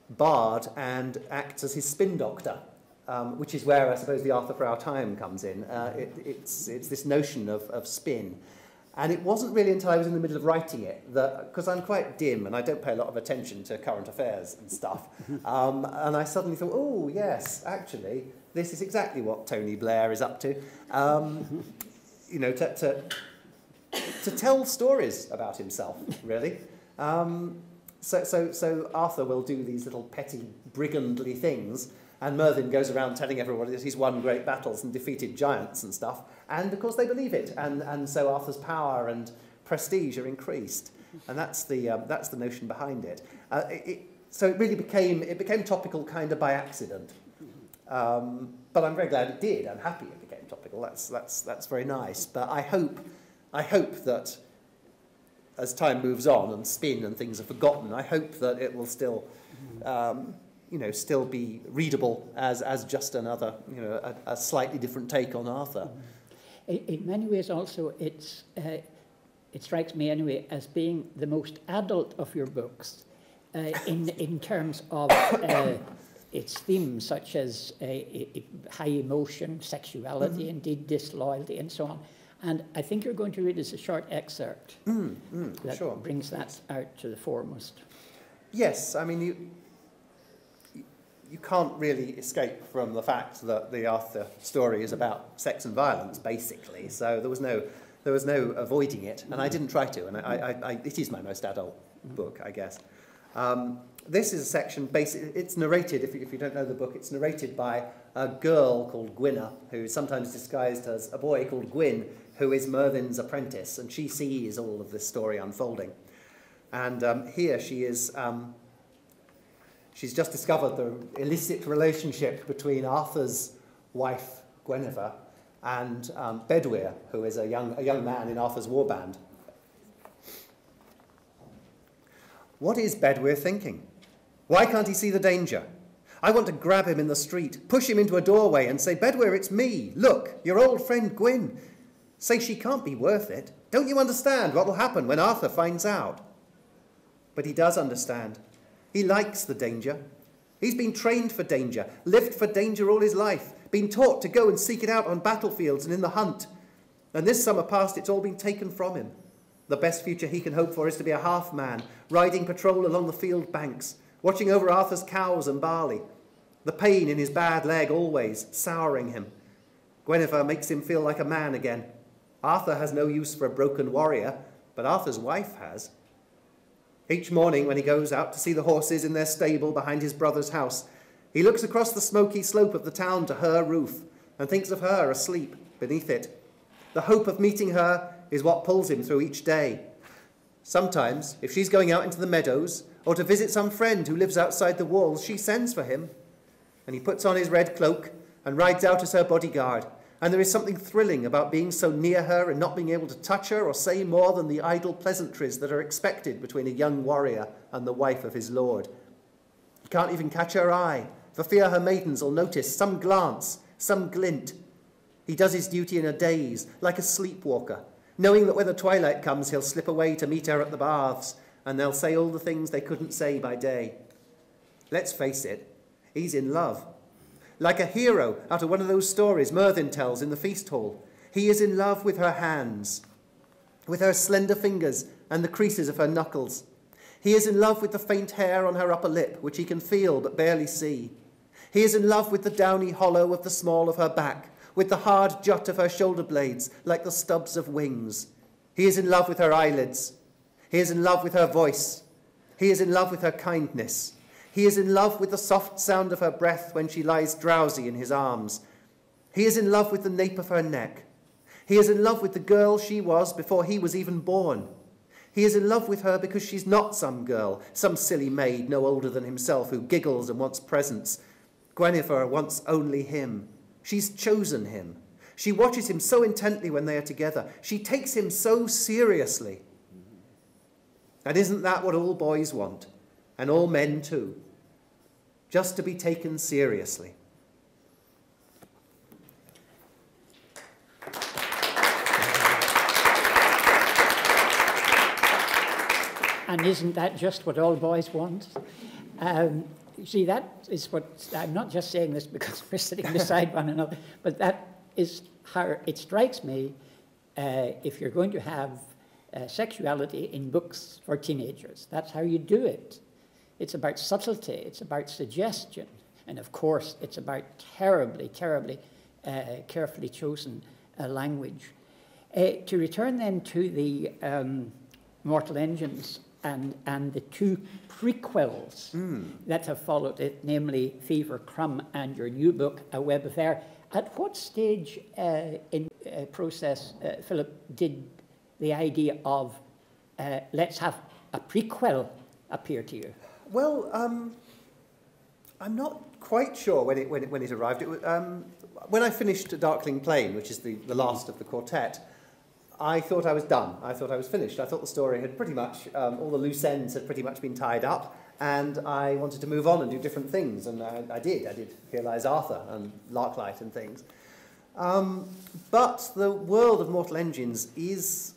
S4: bard and acts as his spin doctor, um, which is where I suppose the Arthur for our time comes in. Uh, it, it's, it's this notion of, of spin. And it wasn't really until I was in the middle of writing it that, because I'm quite dim and I don't pay a lot of attention to current affairs and stuff, um, and I suddenly thought, oh, yes, actually, this is exactly what Tony Blair is up to. Um, you know, to, to, to tell stories about himself, really. Um, so, so, so Arthur will do these little petty brigandly things, and Merlin goes around telling everyone that he's won great battles and defeated giants and stuff. And of course, they believe it, and, and so Arthur's power and prestige are increased. And that's the, um, that's the notion behind it. Uh, it, it. So it really became, it became topical kind of by accident. Um, but I'm very glad it did. I'm happy it became topical. That's, that's, that's very nice. But I hope, I hope that as time moves on and spin and things are forgotten, I hope that it will still, um, you know, still be readable as, as just another, you know, a, a slightly different take on Arthur.
S3: In, many ways also, it's, uh, it strikes me anyway as being the most adult of your books uh, in, in terms of uh, its themes such as uh, high emotion, sexuality, mm. indeed disloyalty, and so on. And I think you're going to read us a short excerpt
S4: mm, mm,
S3: that
S4: sure.
S3: brings that out to the foremost.
S4: Yes, I mean, you, you can't really escape from the fact that the Arthur story is about sex and violence, basically. So there was no, there was no avoiding it, and I didn't try to. And I, I, I, it is my most adult book, I guess. Um, this is a section, basic, it's narrated, if you, if you don't know the book, it's narrated by a girl called Gwynna, who is sometimes disguised as a boy called Gwyn, who is Myrddin's apprentice, and she sees all of this story unfolding. And um, here she is, um, she's just discovered the illicit relationship between Arthur's wife, Guinevere, and um, Bedwyr, who is a young, a young man in Arthur's warband. What is Bedwyr thinking? Why can't he see the danger? I want to grab him in the street, push him into a doorway, and say, Bedwyr, it's me. Look, your old friend Gwyn. Say she can't be worth it. Don't you understand what will happen when Arthur finds out? But he does understand. He likes the danger. He's been trained for danger, lived for danger all his life, been taught to go and seek it out on battlefields and in the hunt. And this summer past, it's all been taken from him. The best future he can hope for is to be a half man, riding patrol along the field banks, watching over Arthur's cows and barley. The pain in his bad leg always souring him. Guinevere makes him feel like a man again. Arthur has no use for a broken warrior, but Arthur's wife has. Each morning, when he goes out to see the horses in their stable behind his brother's house, he looks across the smoky slope of the town to her roof and thinks of her asleep beneath it. The hope of meeting her is what pulls him through each day. Sometimes, if she's going out into the meadows or to visit some friend who lives outside the walls, she sends for him. And he puts on his red cloak and rides out as her bodyguard. And there is something thrilling about being so near her and not being able to touch her or say more than the idle pleasantries that are expected between a young warrior and the wife of his lord. He can't even catch her eye, for fear her maidens will notice some glance, some glint. He does his duty in a daze, like a sleepwalker, knowing that when the twilight comes, he'll slip away to meet her at the baths, and they'll say all the things they couldn't say by day. Let's face it, he's in love like a hero out of one of those stories Myrddin tells in the feast hall. He is in love with her hands, with her slender fingers and the creases of her knuckles. He is in love with the faint hair on her upper lip, which he can feel but barely see. He is in love with the downy hollow of the small of her back, with the hard jut of her shoulder blades, like the stubs of wings. He is in love with her eyelids. He is in love with her voice. He is in love with her kindness. He is in love with the soft sound of her breath when she lies drowsy in his arms. He is in love with the nape of her neck. He is in love with the girl she was before he was even born. He is in love with her because she's not some girl, some silly maid no older than himself who giggles and wants presents. Guinevere wants only him. She's chosen him. She watches him so intently when they are together. She takes him so seriously. And isn't that what all boys want? And all men too just to be taken seriously.
S3: And isn't that just what all boys want? Um, you see, that is what I'm not just saying this because we're sitting beside one another, but that is how it strikes me. Uh, if you're going to have uh, sexuality in books for teenagers, that's how you do it. It's about subtlety, it's about suggestion, and of course, it's about terribly, terribly uh, carefully chosen uh, language. Uh, to return then to the um, Mortal Engines and, and the two prequels mm. that have followed it, namely Fever Crumb and your new book, A Web of Air. At what stage uh, in uh, process, uh, Philip, did the idea of let's have a prequel appear to you?
S4: Well, um, I'm not quite sure when it, when it, when it arrived. It was, um, when I finished Darkling Plain, which is the, the last of the quartet, I thought I was done. I thought I was finished. I thought the story had pretty much, um, all the loose ends had pretty much been tied up, and I wanted to move on and do different things, and I, I did. I did Lies Arthur and Larklight and things. Um, but the world of Mortal Engines is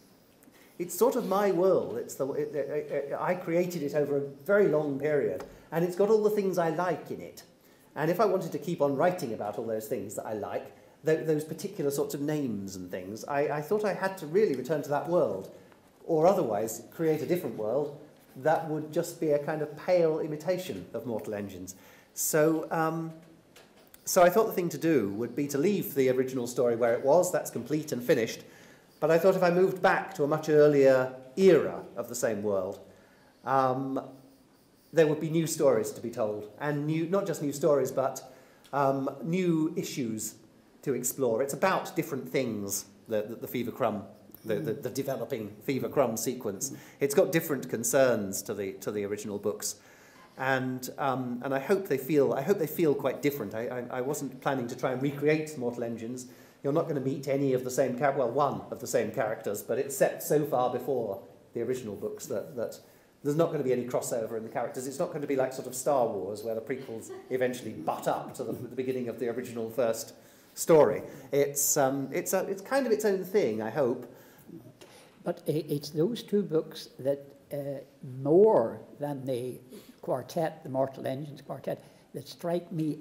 S4: it's sort of my world. It's the, it, it, it, I created it over a very long period, and it's got all the things I like in it. And if I wanted to keep on writing about all those things that I like, th those particular sorts of names and things, I, I thought I had to really return to that world, or otherwise create a different world that would just be a kind of pale imitation of Mortal Engines. So, um, so I thought the thing to do would be to leave the original story where it was, that's complete and finished, but I thought if I moved back to a much earlier era of the same world, um, there would be new stories to be told, and new, not just new stories, but um, new issues to explore. It's about different things, the, the, the Fever Crumb, the, the, the developing Fever Crumb sequence. It's got different concerns to the, to the original books. And, um, and I hope they feel I hope they feel quite different. I, I, I wasn't planning to try and recreate Mortal Engines. You're not going to meet any of the same, well, one of the same characters, but it's set so far before the original books that, that there's not going to be any crossover in the characters. It's not going to be like sort of Star Wars, where the prequels eventually butt up to the, the beginning of the original first story. It's, um, it's, a, it's kind of its own thing, I hope.
S3: But it's those two books that, uh, more than the quartet, the Mortal Engines quartet, that strike me,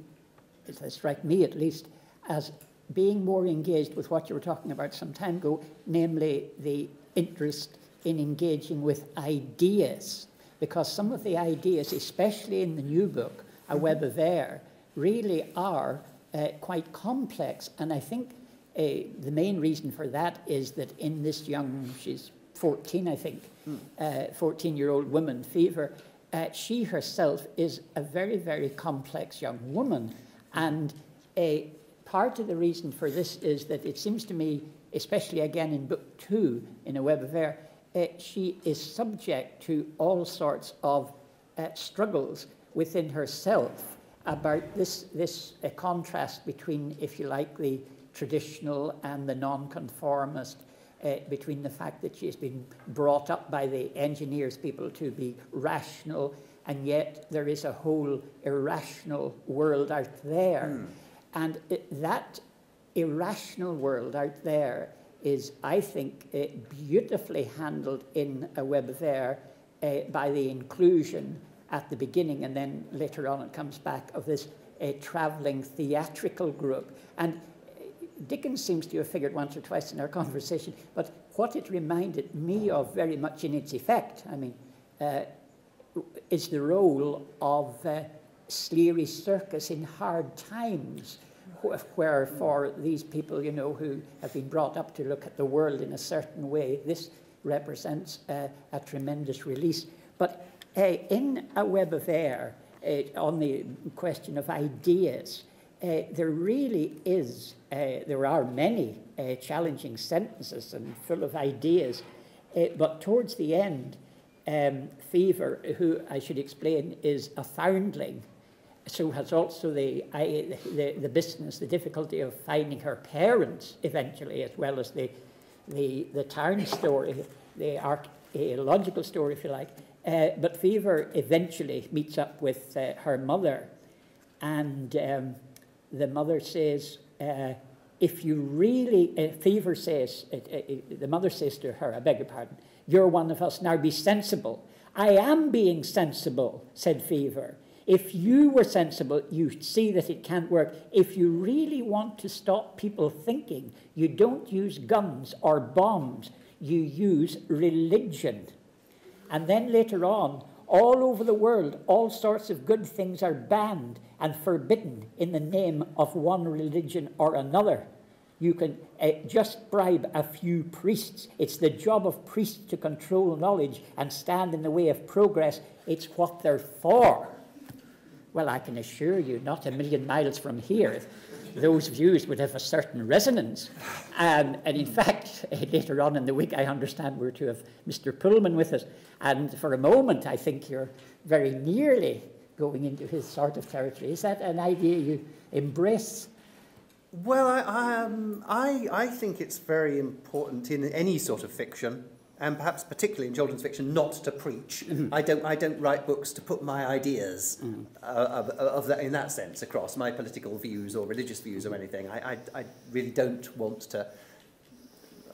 S3: that strike me at least, as being more engaged with what you were talking about some time ago, namely the interest in engaging with ideas. Because some of the ideas, especially in the new book, A Web of Air, really are uh, quite complex. And I think uh, the main reason for that is that in this young, she's 14, I think, 14 uh, year old woman, Fever, uh, she herself is a very, very complex young woman. And a part of the reason for this is that it seems to me, especially again in book two, in A Web of Air, uh, she is subject to all sorts of uh, struggles within herself about this, this uh, contrast between, if you like, the traditional and the nonconformist, uh, between the fact that she has been brought up by the engineers people to be rational, and yet there is a whole irrational world out there. Mm. And it, that irrational world out there is, I think, uh, beautifully handled in A Web of Air uh, by the inclusion at the beginning, and then later on it comes back of this uh, travelling theatrical group. And Dickens seems to have figured once or twice in our conversation, but what it reminded me of very much in its effect, I mean, is the role of Sleary Circus in hard times, where for these people, you know, who have been brought up to look at the world in a certain way, this represents uh, a tremendous release. But uh, in A Web of Air, uh, on the question of ideas, uh, there really is, there are many challenging sentences and full of ideas, but towards the end, um, Fever, who I should explain is a foundling, so has also the, I, the, the business, the difficulty of finding her parents eventually, as well as the, the, the town story, the archaeological story, if you like. Uh, but Fever eventually meets up with uh, her mother, and um, the mother says, uh, if you really, uh, Fever says, uh, uh, the mother says to her, I beg your pardon, you're one of us, now be sensible. I am being sensible, said Fever. If you were sensible, you'd see that it can't work. If you really want to stop people thinking, you don't use guns or bombs, you use religion. And then later on, all over the world, all sorts of good things are banned and forbidden in the name of one religion or another. You can uh, just bribe a few priests. It's the job of priests to control knowledge and stand in the way of progress. It's what they're for. Well, I can assure you, not a million miles from here, those views would have a certain resonance. Um, and in fact, later on in the week, I understand we're to have Mr. Pullman with us. And for a moment, I think you're very nearly going into his sort of territory. Is that an idea you embrace?
S4: Well, I, um, I, I think it's very important in any sort of fiction and perhaps particularly in children's fiction, not to preach. Mm -hmm. I don't I don't write books to put my ideas mm -hmm. uh, of, of that, in that sense across my political views or religious views or anything. I, I, I really don't want to.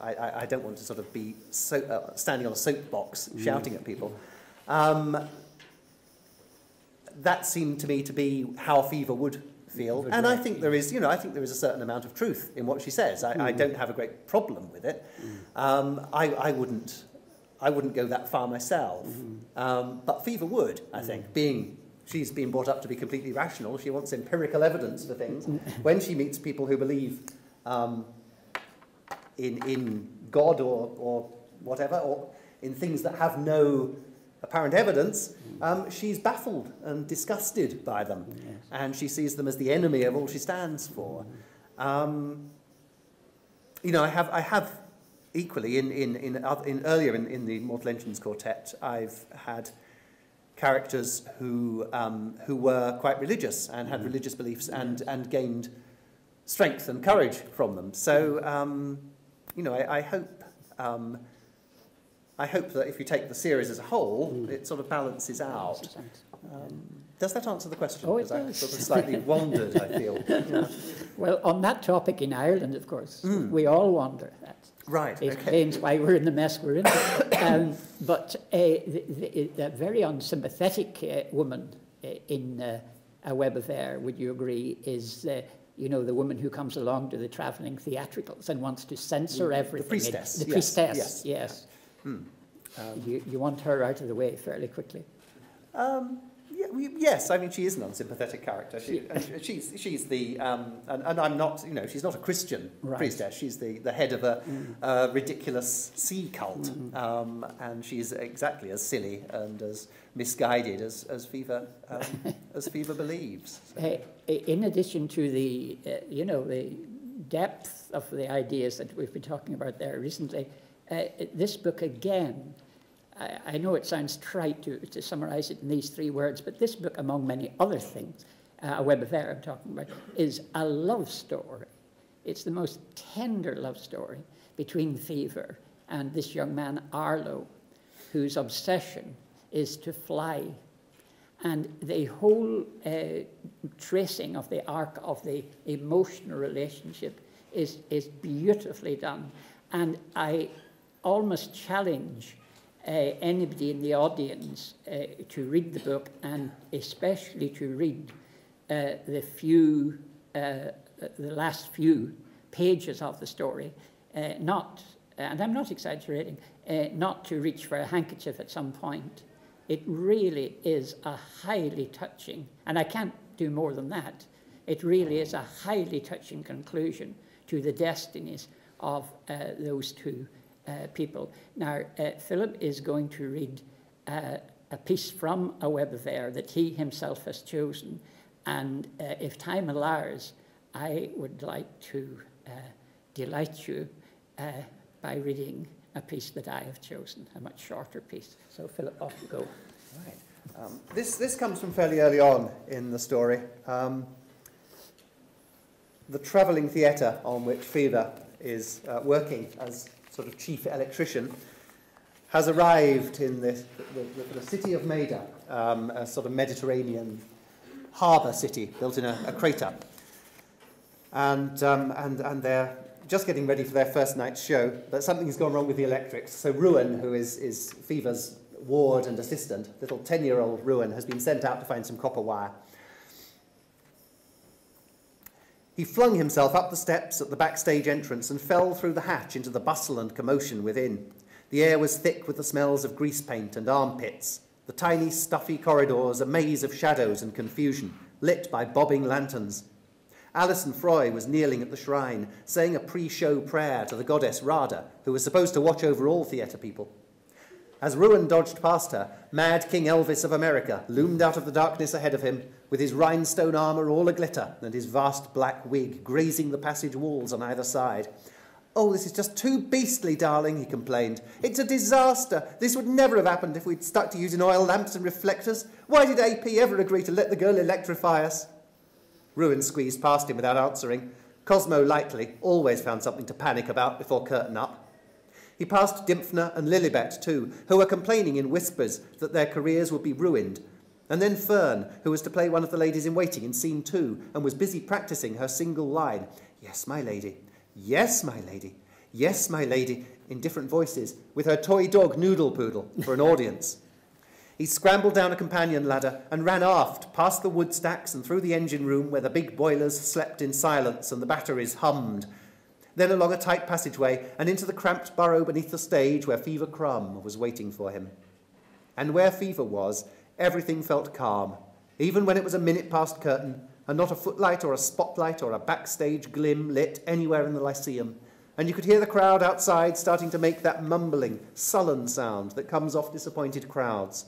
S4: I, I, I don't want to sort of be so, uh, standing on a soapbox mm -hmm. shouting at people. Um, that seemed to me to be how fever would feel. And I think there is, you know, I think there is a certain amount of truth in what she says. I, mm. I don't have a great problem with it. Mm. Um, I, I wouldn't, I wouldn't go that far myself. Mm. Um, but Fever would, I mm. think, being she's been brought up to be completely rational. She wants empirical evidence for things. Mm. when she meets people who believe um, in in God or or whatever, or in things that have no apparent evidence, um, she's baffled and disgusted by them. Yes. And she sees them as the enemy of all she stands for. Um, you know, I have, I have equally, in, in, in, in earlier in, in the Mortal Engines Quartet, I've had characters who, um, who were quite religious and had mm. religious beliefs and, and gained strength and courage from them. So, um, you know, I, I hope um, I hope that if you take the series as a whole, mm. it sort of balances out. Um, Does that answer the question?
S3: Oh, it
S4: Because I
S3: does.
S4: sort of slightly wandered, I feel. Yeah.
S3: Well, on that topic in Ireland, of course,
S4: Mm.
S3: we all wonder that.
S4: Right,
S3: It
S4: okay.
S3: explains why we're in the mess we're in. um, but uh, the, the, the very unsympathetic uh, woman uh, in uh, A Web of Air, would you agree, is, uh, you know, the woman who comes along to the travelling theatricals and wants to censor
S4: Mm, the
S3: everything.
S4: priestess,
S3: The
S4: yes,
S3: priestess,
S4: yes.
S3: yes.
S4: Hmm. Um,
S3: You, you want her out of the way fairly quickly.
S4: Um, yeah, we, yes, I mean she is an unsympathetic character. She,
S3: She-
S4: she's she's the um, and, and I'm not you know she's not a Christian
S3: Right.
S4: priestess. She's the, the head of a
S3: Mm.
S4: uh, ridiculous sea cult,
S3: Mhm.
S4: um, and she's exactly as silly and as misguided as as Fever um, as Fever believes.
S3: Uh, in addition to the, uh, you know, the depth of the ideas that we've been talking about there recently, uh, this book again, I, I know it sounds trite to, to summarize it in these three words, but this book, among many other things, uh, A Web of Air I'm talking about, is a love story. It's the most tender love story between Fever and this young man, Arlo, whose obsession is to fly and the whole uh, tracing of the arc of the emotional relationship is, is beautifully done. And I almost challenge uh, anybody in the audience uh, to read the book and especially to read uh, the few, uh, the last few pages of the story, uh, not, and I'm not exaggerating, uh, not to reach for a handkerchief at some point. It really is a highly touching, and I can't do more than that. It really is a highly touching conclusion to the destinies of those two uh, people. Now, uh, Philip is going to read uh, a piece from A Web of Air that he himself has chosen, and uh, if time allows, I would like to delight you by reading a piece that I have chosen, a much shorter piece. So, Philip, off you go.
S4: Right. Um, this, this comes from fairly early on in the story. Um, the travelling theatre on which Fever is uh, working as sort of chief electrician has arrived in the, the, the, the city of Mayda, um, a sort of Mediterranean harbour city built in a, a crater. And, um, and, and they're just getting ready for their first night's show, but something has gone wrong with the electrics. So Ruin, who is, is Fever's ward and assistant, little 10-year-old Ruin, has been sent out to find some copper wire. He flung himself up the steps at the backstage entrance and fell through the hatch into the bustle and commotion within. The air was thick with the smells of grease paint and armpits. The tiny, stuffy corridors a maze of shadows and confusion, lit by bobbing lanterns. Alison Froy was kneeling at the shrine, saying a pre-show prayer to the goddess Rada, who was supposed to watch over all theatre people. As Ruin dodged past her, Mad King Elvis of America loomed out of the darkness ahead of him, with his rhinestone armour all aglitter and his vast black wig grazing the passage walls on either side. Oh, this is just too beastly, darling, he complained. It's a disaster. This would never have happened if we'd stuck to using oil lamps and reflectors. Why did AP ever agree to let the girl electrify us? Ruin squeezed past him without answering. Cosmo Lightly always found something to panic about before curtain up. He passed Dymphna and Lilibet too, who were complaining in whispers that their careers would be ruined. And then Fern, who was to play one of the ladies in waiting in scene two and was busy practicing her single line, Yes, my lady. Yes, my lady. Yes, my lady, in different voices, with her toy dog Noodle Poodle for an audience. He scrambled down a companion ladder and ran aft, past the wood stacks and through the engine room where the big boilers slept in silence and the batteries hummed. Then along a tight passageway and into the cramped burrow beneath the stage where Fever Crumb was waiting for him. And where Fever was, everything felt calm, even when it was a minute past curtain and not a footlight or a spotlight or a backstage glim lit anywhere in the Lyceum. And you could hear the crowd outside starting to make that mumbling, sullen sound that comes off disappointed crowds.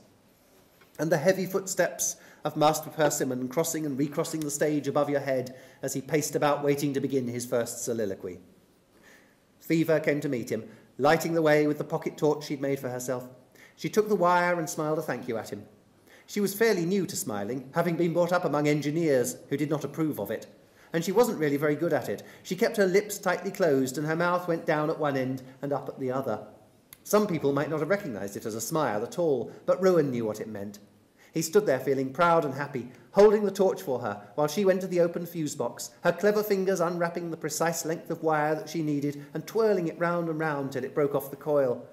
S4: And the heavy footsteps of Master Persimmon crossing and recrossing the stage above your head as he paced about waiting to begin his first soliloquy. Fever came to meet him, lighting the way with the pocket torch she'd made for herself. She took the wire and smiled a thank you at him. She was fairly new to smiling, having been brought up among engineers who did not approve of it. And she wasn't really very good at it. She kept her lips tightly closed and her mouth went down at one end and up at the other. Some people might not have recognised it as a smile at all, but Ruin knew what it meant. He stood there feeling proud and happy, holding the torch for her while she went to the open fuse box, her clever fingers unwrapping the precise length of wire that she needed and twirling it round and round till it broke off the coil.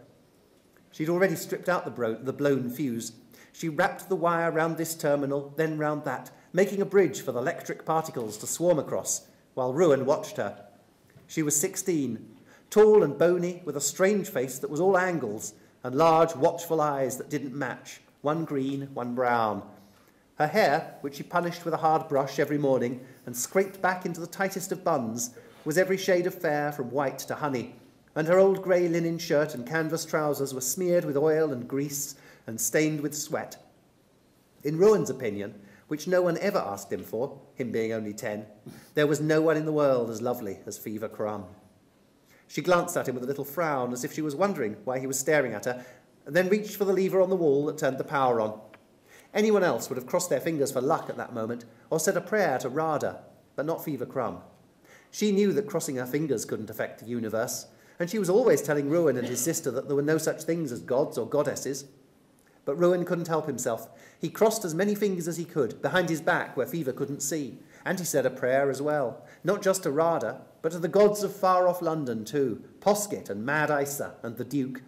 S4: She'd already stripped out the, bro- the blown fuse. She wrapped the wire round this terminal, then round that, making a bridge for the electric particles to swarm across, while Ruin watched her. She was 16, tall and bony, with a strange face that was all angles, and large, watchful eyes that didn't match, one green, one brown. Her hair, which she punished with a hard brush every morning and scraped back into the tightest of buns, was every shade of fair from white to honey, and her old grey linen shirt and canvas trousers were smeared with oil and grease and stained with sweat. In Ruin's opinion, which no one ever asked him for, him being only ten, there was no one in the world as lovely as Fever Crumb. She glanced at him with a little frown, as if she was wondering why he was staring at her, and then reached for the lever on the wall that turned the power on. Anyone else would have crossed their fingers for luck at that moment, or said a prayer to Rada, but not Fever Crumb. She knew that crossing her fingers couldn't affect the universe, and she was always telling Ruin and his sister that there were no such things as gods or goddesses. But Ruin couldn't help himself. He crossed as many fingers as he could, behind his back where Fever couldn't see, and he said a prayer as well, not just to Rada, but to the gods of far off London too, Posket and Mad Isa and the Duke.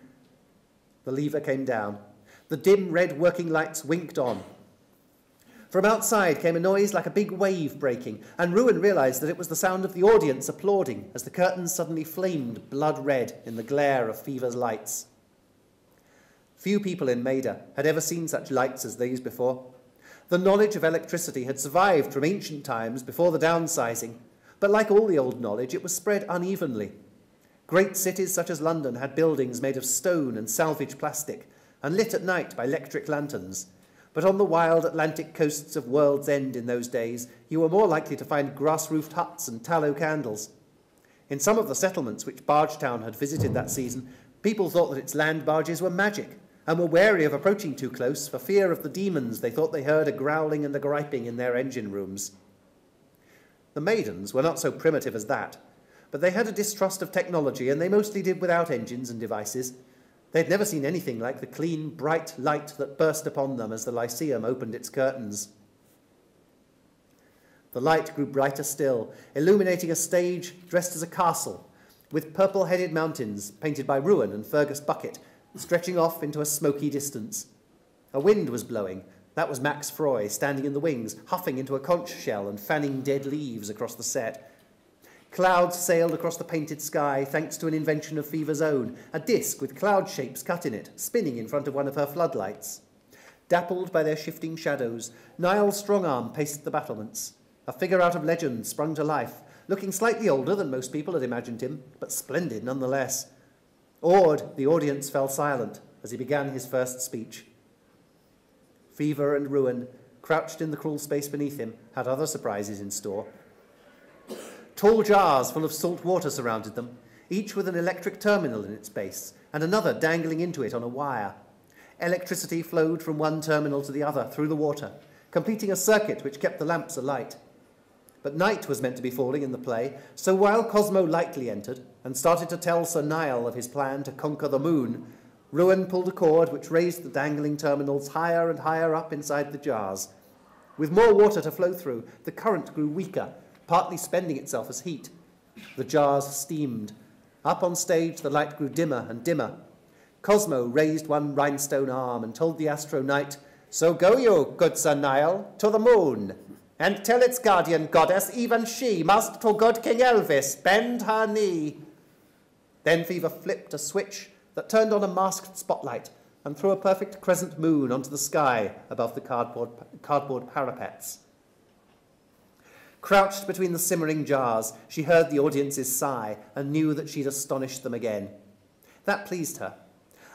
S4: The lever came down. The dim red working lights winked on. From outside came a noise like a big wave breaking, and Ruin realized that it was the sound of the audience applauding as the curtains suddenly flamed blood red in the glare of Fever's lights. Few people in Mayda had ever seen such lights as these before. The knowledge of electricity had survived from ancient times before the downsizing, but like all the old knowledge, it was spread unevenly. Great cities such as London had buildings made of stone and salvage plastic, and lit at night by electric lanterns. But on the wild Atlantic coasts of World's End in those days, you were more likely to find grass roofed huts and tallow candles. In some of the settlements which Bargetown had visited that season, people thought that its land barges were magic and were wary of approaching too close for fear of the demons they thought they heard a growling and a griping in their engine rooms. The maidens were not so primitive as that, but they had a distrust of technology and they mostly did without engines and devices. They'd never seen anything like the clean, bright light that burst upon them as the Lyceum opened its curtains. The light grew brighter still, illuminating a stage dressed as a castle, with purple headed mountains painted by Ruin and Fergus Bucket stretching off into a smoky distance. A wind was blowing. That was Max Froy standing in the wings, huffing into a conch shell and fanning dead leaves across the set. Clouds sailed across the painted sky thanks to an invention of Fever's own, a disc with cloud shapes cut in it, spinning in front of one of her floodlights. Dappled by their shifting shadows, Niall Strongarm paced the battlements. A figure out of legend sprung to life, looking slightly older than most people had imagined him, but splendid nonetheless. Awed, the audience fell silent as he began his first speech. Fever and Ruin, crouched in the cruel space beneath him, had other surprises in store. Tall jars full of salt water surrounded them, each with an electric terminal in its base and another dangling into it on a wire. Electricity flowed from one terminal to the other through the water, completing a circuit which kept the lamps alight. But night was meant to be falling in the play, so while Cosmo Lightly entered and started to tell Sir Niall of his plan to conquer the moon, Ruin pulled a cord which raised the dangling terminals higher and higher up inside the jars. With more water to flow through, the current grew weaker, partly spending itself as heat. The jars steamed. Up on stage, the light grew dimmer and dimmer. Cosmo raised one rhinestone arm and told the Astro Knight, So go you, good Sir Niall, to the moon and tell its guardian goddess, even she must to good King Elvis bend her knee. Then Fever flipped a switch that turned on a masked spotlight and threw a perfect crescent moon onto the sky above the cardboard, cardboard parapets. Crouched between the simmering jars, she heard the audience's sigh and knew that she'd astonished them again. That pleased her.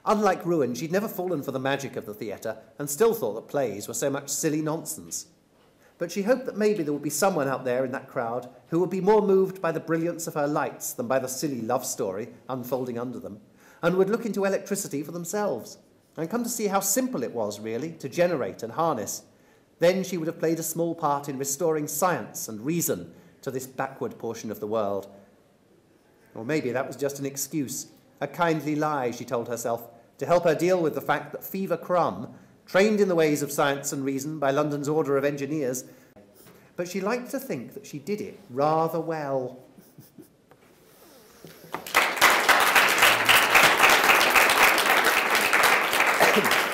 S4: Unlike Ruin, she'd never fallen for the magic of the theatre and still thought that plays were so much silly nonsense but she hoped that maybe there would be someone out there in that crowd who would be more moved by the brilliance of her lights than by the silly love story unfolding under them, and would look into electricity for themselves, and come to see how simple it was, really, to generate and harness. Then she would have played a small part in restoring science and reason to this backward portion of the world. Or maybe that was just an excuse, a kindly lie, she told herself, to help her deal with the fact that Fever Crumb trained in the ways of science and reason by London's Order of Engineers, but she liked to think that she did it rather well.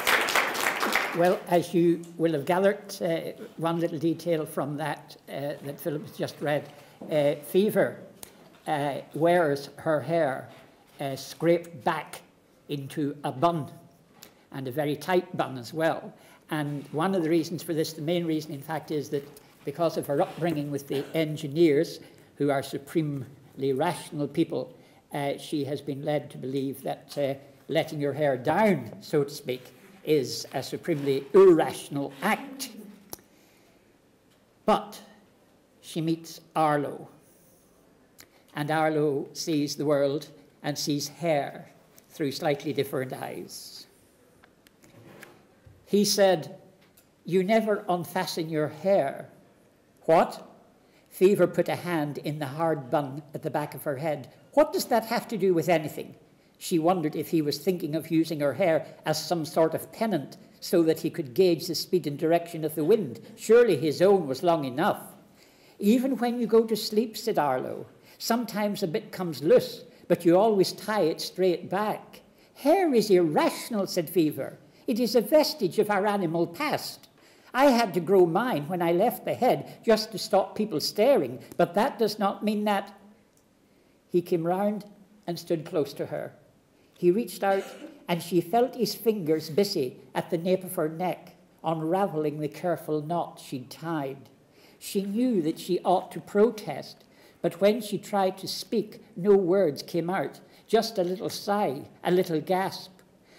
S3: Well, as you will have gathered, uh, one little detail from that uh, that Philip has just read, uh, Fever uh, wears her hair uh, scraped back into a bun, and a very tight bun as well. And one of the reasons for this, the main reason, in fact, is that because of her upbringing with the engineers, who are supremely rational people, uh, she has been led to believe that letting your hair down, so to speak, is a supremely irrational act. But she meets Arlo, and Arlo sees the world and sees hair through slightly different eyes. He said, You never unfasten your hair. What? Fever put a hand in the hard bun at the back of her head. What does that have to do with anything? She wondered if he was thinking of using her hair as some sort of pennant so that he could gauge the speed and direction of the wind. Surely his own was long enough. Even when you go to sleep, said Arlo, sometimes a bit comes loose, but you always tie it straight back. Hair is irrational, said Fever. It is a vestige of our animal past. I had to grow mine when I left the head just to stop people staring, but that does not mean that. He came round and stood close to her. He reached out and she felt his fingers busy at the nape of her neck, unravelling the careful knot she'd tied. She knew that she ought to protest, but when she tried to speak, no words came out, just a little sigh, a little gasp.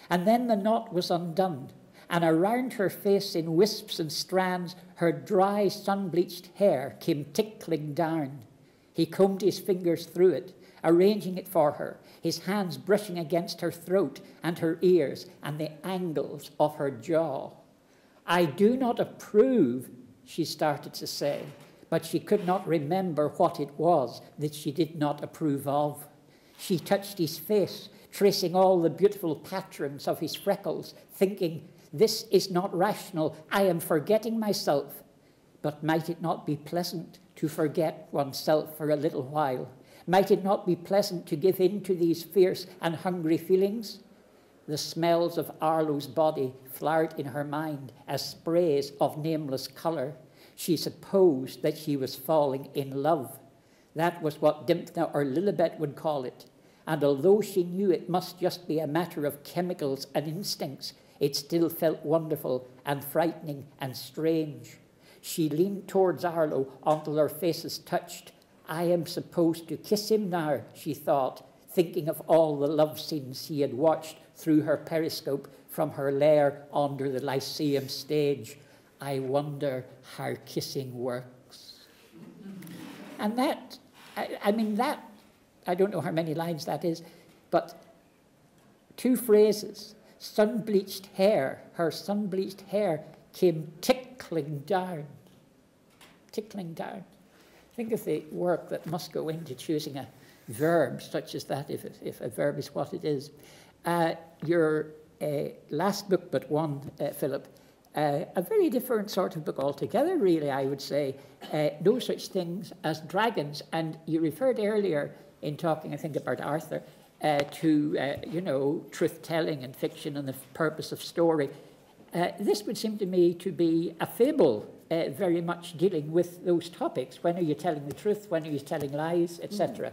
S3: And then the knot was undone, and around her face in wisps and strands, her dry, sun bleached hair came tickling down. He combed his fingers through it, arranging it for her, his hands brushing against her throat and her ears and the angles of her jaw. I do not approve, she started to say, but she could not remember what it was that she did not approve of. She touched his face, tracing all the beautiful patterns of his freckles, thinking, This is not rational. I am forgetting myself. But might it not be pleasant to forget oneself for a little while? Might it not be pleasant to give in to these fierce and hungry feelings? The smells of Arlo's body flowered in her mind as sprays of nameless colour. She supposed that she was falling in love. That was what Dimphna or Lilibet would call it. And although she knew it must just be a matter of chemicals and instincts, it still felt wonderful and frightening and strange. She leaned towards Arlo until their faces touched, I am supposed to kiss him now, she thought, thinking of all the love scenes he had watched through her periscope from her lair under the Lyceum stage. I wonder how kissing works. And that, I, I mean, that, I don't know how many lines that is, but two phrases sun bleached hair, her sun bleached hair came tickling down, tickling down. Think of the work that must go into choosing a verb such as that, if, if a verb is what it is. Uh, your uh, last book, but one, uh, Philip, uh, a very different sort of book altogether, really, I would say. Uh, no such things as dragons. And you referred earlier in talking, I think, about Arthur, uh, to, you know, truth-telling and fiction and the purpose of story. this would seem to me to be a fable uh, very much dealing with those topics. When are you telling the truth? When are you telling lies, etc.?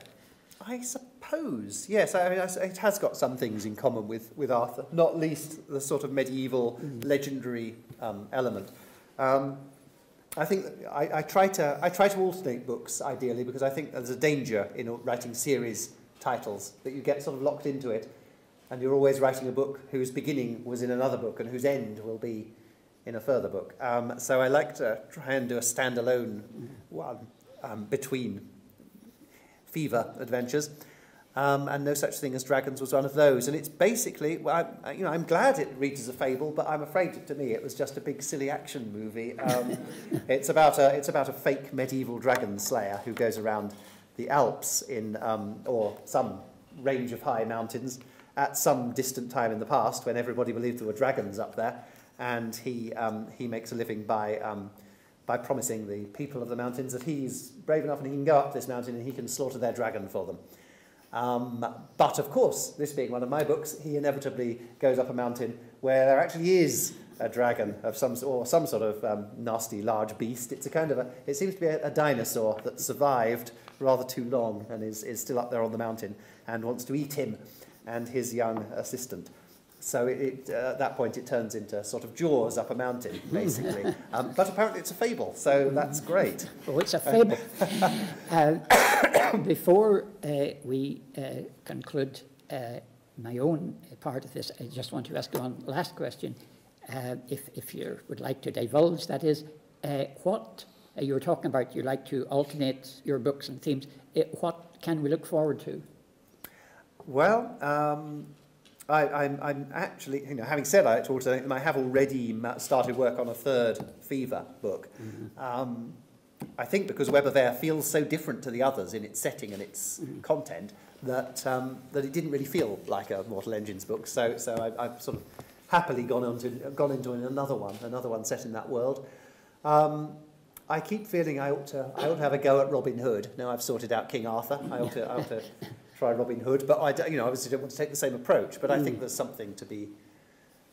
S4: I suppose, yes. I mean, it has got some things in common with, with Arthur, not least the sort of medieval, mm. legendary um, element. Um, I think I, I, try to, I try to alternate books, ideally, because I think there's a danger in writing series titles, that you get sort of locked into it, and you're always writing a book whose beginning was in another book and whose end will be in a further book. Um, so I like to try and do a standalone one um, between Fever adventures. Um, and no such thing as dragons was one of those. And it's basically, well, I, you know, I'm glad it reads as a fable, but I'm afraid to me it was just a big silly action movie. Um, it's about a it's about a fake medieval dragon slayer who goes around the Alps in um, or some range of high mountains at some distant time in the past when everybody believed there were dragons up there and he, um, he makes a living by, um, by promising the people of the mountains that he's brave enough and he can go up this mountain and he can slaughter their dragon for them. Um, but of course, this being one of my books, he inevitably goes up a mountain where there actually is a dragon of some or some sort of um, nasty large beast. It's a kind of a it seems to be a, a dinosaur that survived rather too long and is, is still up there on the mountain and wants to eat him and his young assistant. So it, it, uh, at that point it turns into sort of Jaws up a mountain, basically. um, but apparently it's a fable, so that's great.
S3: Oh, it's a fable. uh, before uh, we uh, conclude uh, my own part of this, I just want to ask one last question. Uh, if, if you would like to divulge, that is, what you were talking about, you like to alternate your books and themes. what can we look forward to?
S4: Well, um, I, am I'm actually, you know, having said I, alternate them, I have already started work on a third Fever book. Mm-hmm. Um, I think because Web of Air feels so different to the others in its setting and its mm-hmm. content that um, that it didn't really feel like a Mortal Engines book. So so I, I've sort of happily gone on to gone into another one, another one set in that world. Um, I keep feeling I ought to I ought to have a go at Robin Hood. Now I've sorted out King Arthur. I ought to I ought to try Robin Hood, but I, you know, obviously don't want to take the same approach. But I think mm. there's something to be,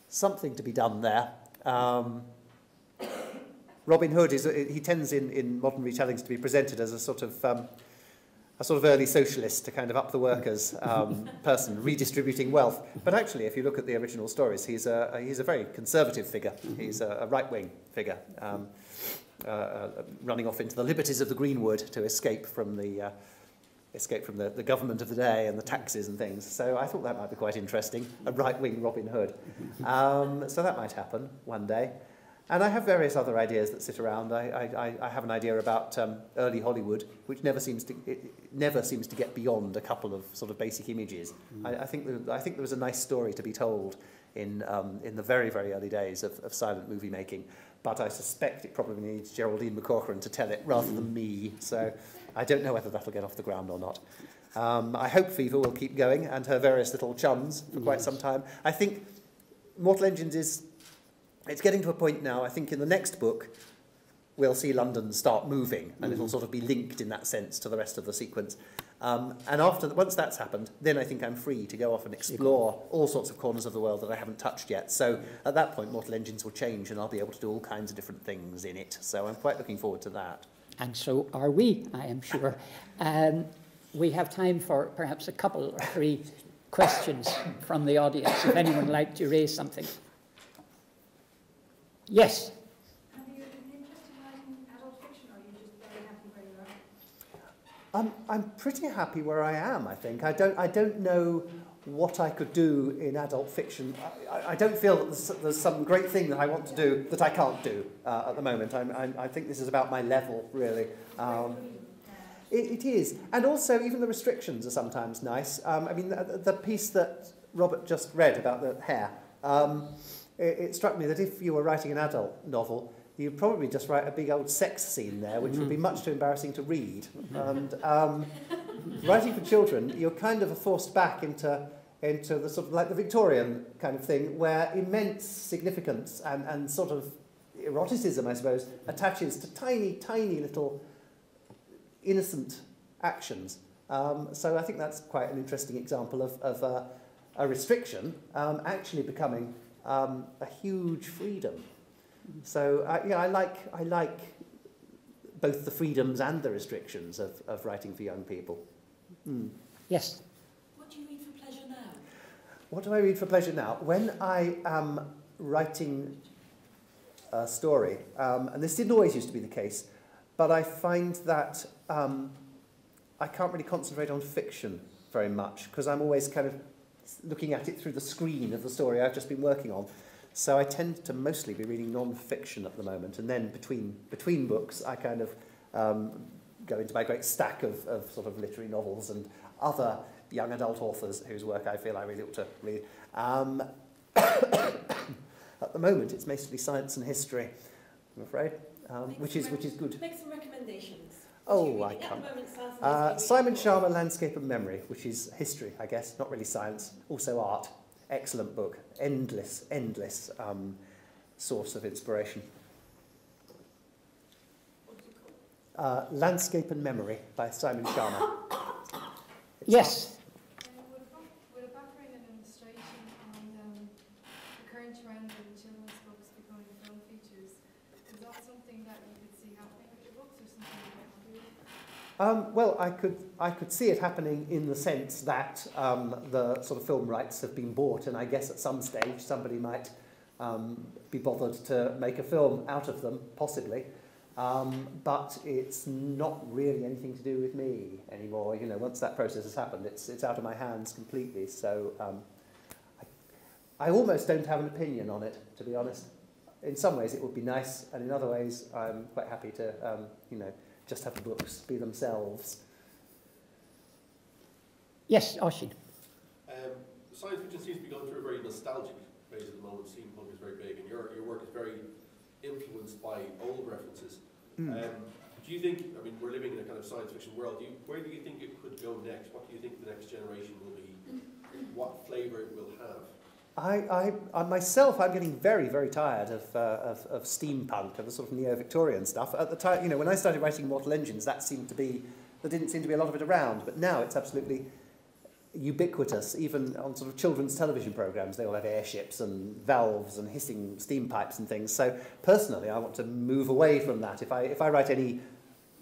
S4: something to be done there. Um, Robin Hood is he tends in, in modern retellings to be presented as a sort of um, a sort of early socialist to kind of up the workers um, person, redistributing wealth. But actually, if you look at the original stories, he's a, he's a very conservative figure. Mm-hmm. He's a, a right-wing figure, um, uh, uh, running off into the liberties of the Greenwood to escape from the uh, escape from the, the government of the day and the taxes and things. So I thought that might be quite interesting, a right-wing Robin Hood. Um, so that might happen one day. And I have various other ideas that sit around. I, I, I have an idea about um, early Hollywood, which never seems to it never seems to get beyond a couple of sort of basic images. Mm. I, I think there, I think there was a nice story to be told in um, in the very very early days of, of silent movie making, but I suspect it probably needs Geraldine McCaughrean to tell it rather than me. So I don't know whether that'll get off the ground or not. Um, I hope Fever will keep going and her various little chums for quite yes. some time. I think Mortal Engines is, it's getting to a point now, I think in the next book, we'll see London start moving and mm. it'll sort of be linked in that sense to the rest of the sequence. Um, and after once that's happened, then I think I'm free to go off and explore all sorts of corners of the world that I haven't touched yet. So at that point, Mortal Engines will change and I'll be able to do all kinds of different things in it. So I'm quite looking forward to that
S3: and so are we, I am sure. Um, we have time for perhaps a couple or three questions from the audience, if anyone would like to raise something. Yes?
S4: I'm, I'm pretty happy where I am, I think. I don't, I don't know what I could do in adult fiction. I, I don't feel that there's, there's some great thing that I want to do that I can't do uh, at the moment. I'm, I'm, I think this is about my level, really. Um, it, it is. And also, even the restrictions are sometimes nice. Um, I mean, the, the piece that Robert just read about the hair, um, it, it struck me that if you were writing an adult novel, you'd probably just write a big old sex scene there, which would be much too embarrassing to read. and um, writing for children, you're kind of forced back into into the sort of like the Victorian kind of thing, where immense significance and, and sort of eroticism, I suppose, attaches to tiny, tiny little innocent actions. Um, so I think that's quite an interesting example of, of uh, a restriction um, actually becoming um, a huge freedom. So uh, yeah, I like, I like both the freedoms and the restrictions of, of writing for young people.
S3: Mm. Yes.
S5: What do you read for pleasure now?
S4: What do I read for pleasure now? When I am writing a story, um, and this didn't always used to be the case, but I find that um, I can't really concentrate on fiction very much because I'm always kind of looking at it through the screen of the story I've just been working on. So I tend to mostly be reading non-fiction at the moment, and then between between books, I kind of um, go into my great stack of, of sort of literary novels and other young adult authors whose work I feel I really ought to read. Um, at the moment, it's mostly science and history, I'm afraid, um, which is which is good.
S5: Make some recommendations.
S4: Oh, I can't. Uh, Simon Schama, Landscape and Memory, which is history, I guess, not really science, also art. Excellent book, endless, endless um, source of inspiration.
S5: What do you call
S4: Uh, Landscape and Memory by Simon Schama. It's
S3: Yes,
S6: Uh, With a back- with a background in illustration and um, the current trend in children's books becoming film features, is that something that you could see happening with your books or something you might not do?
S4: Um, well, I could, I could see it happening in the sense that um, the sort of film rights have been bought, and I guess at some stage somebody might um, be bothered to make a film out of them, possibly. Um, but it's not really anything to do with me anymore. You know, once that process has happened, it's, it's out of my hands completely. So um, I, I almost don't have an opinion on it, to be honest. In some ways, it would be nice, and in other ways, I'm quite happy to, um, you know, just have the books be themselves.
S3: yes, Oshin.
S7: Um, science fiction seems to be going through a very nostalgic phase at the moment. Steampunk is very big, and your, your work is very influenced by old references.
S4: Hmm.
S7: Um, do you think, I mean, we're living in a kind of science fiction world, do you, where do you think it could go next? What do you think the next generation will be? What flavour it will have?
S4: I, I, I myself, I'm getting very, very tired of, uh, of, of steampunk, of the sort of neo-Victorian stuff. At the time, you know, when I started writing Mortal Engines, that seemed to be, there didn't seem to be a lot of it around. But now it's absolutely ubiquitous, even on sort of children's television programs. They all have airships and valves and hissing steam pipes and things. So personally, I want to move away from that. If I, if I write any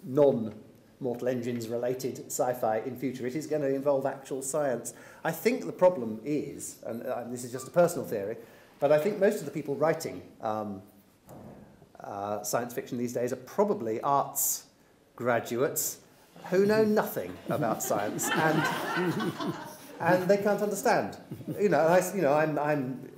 S4: non Mortal Engines related sci-fi in future, it is going to involve actual science. I think the problem is, and, uh, and this is just a personal theory, but I think most of the people writing um, uh, science fiction these days are probably arts graduates who know nothing about science and and they can't understand. You know, I, you know, I'm, I'm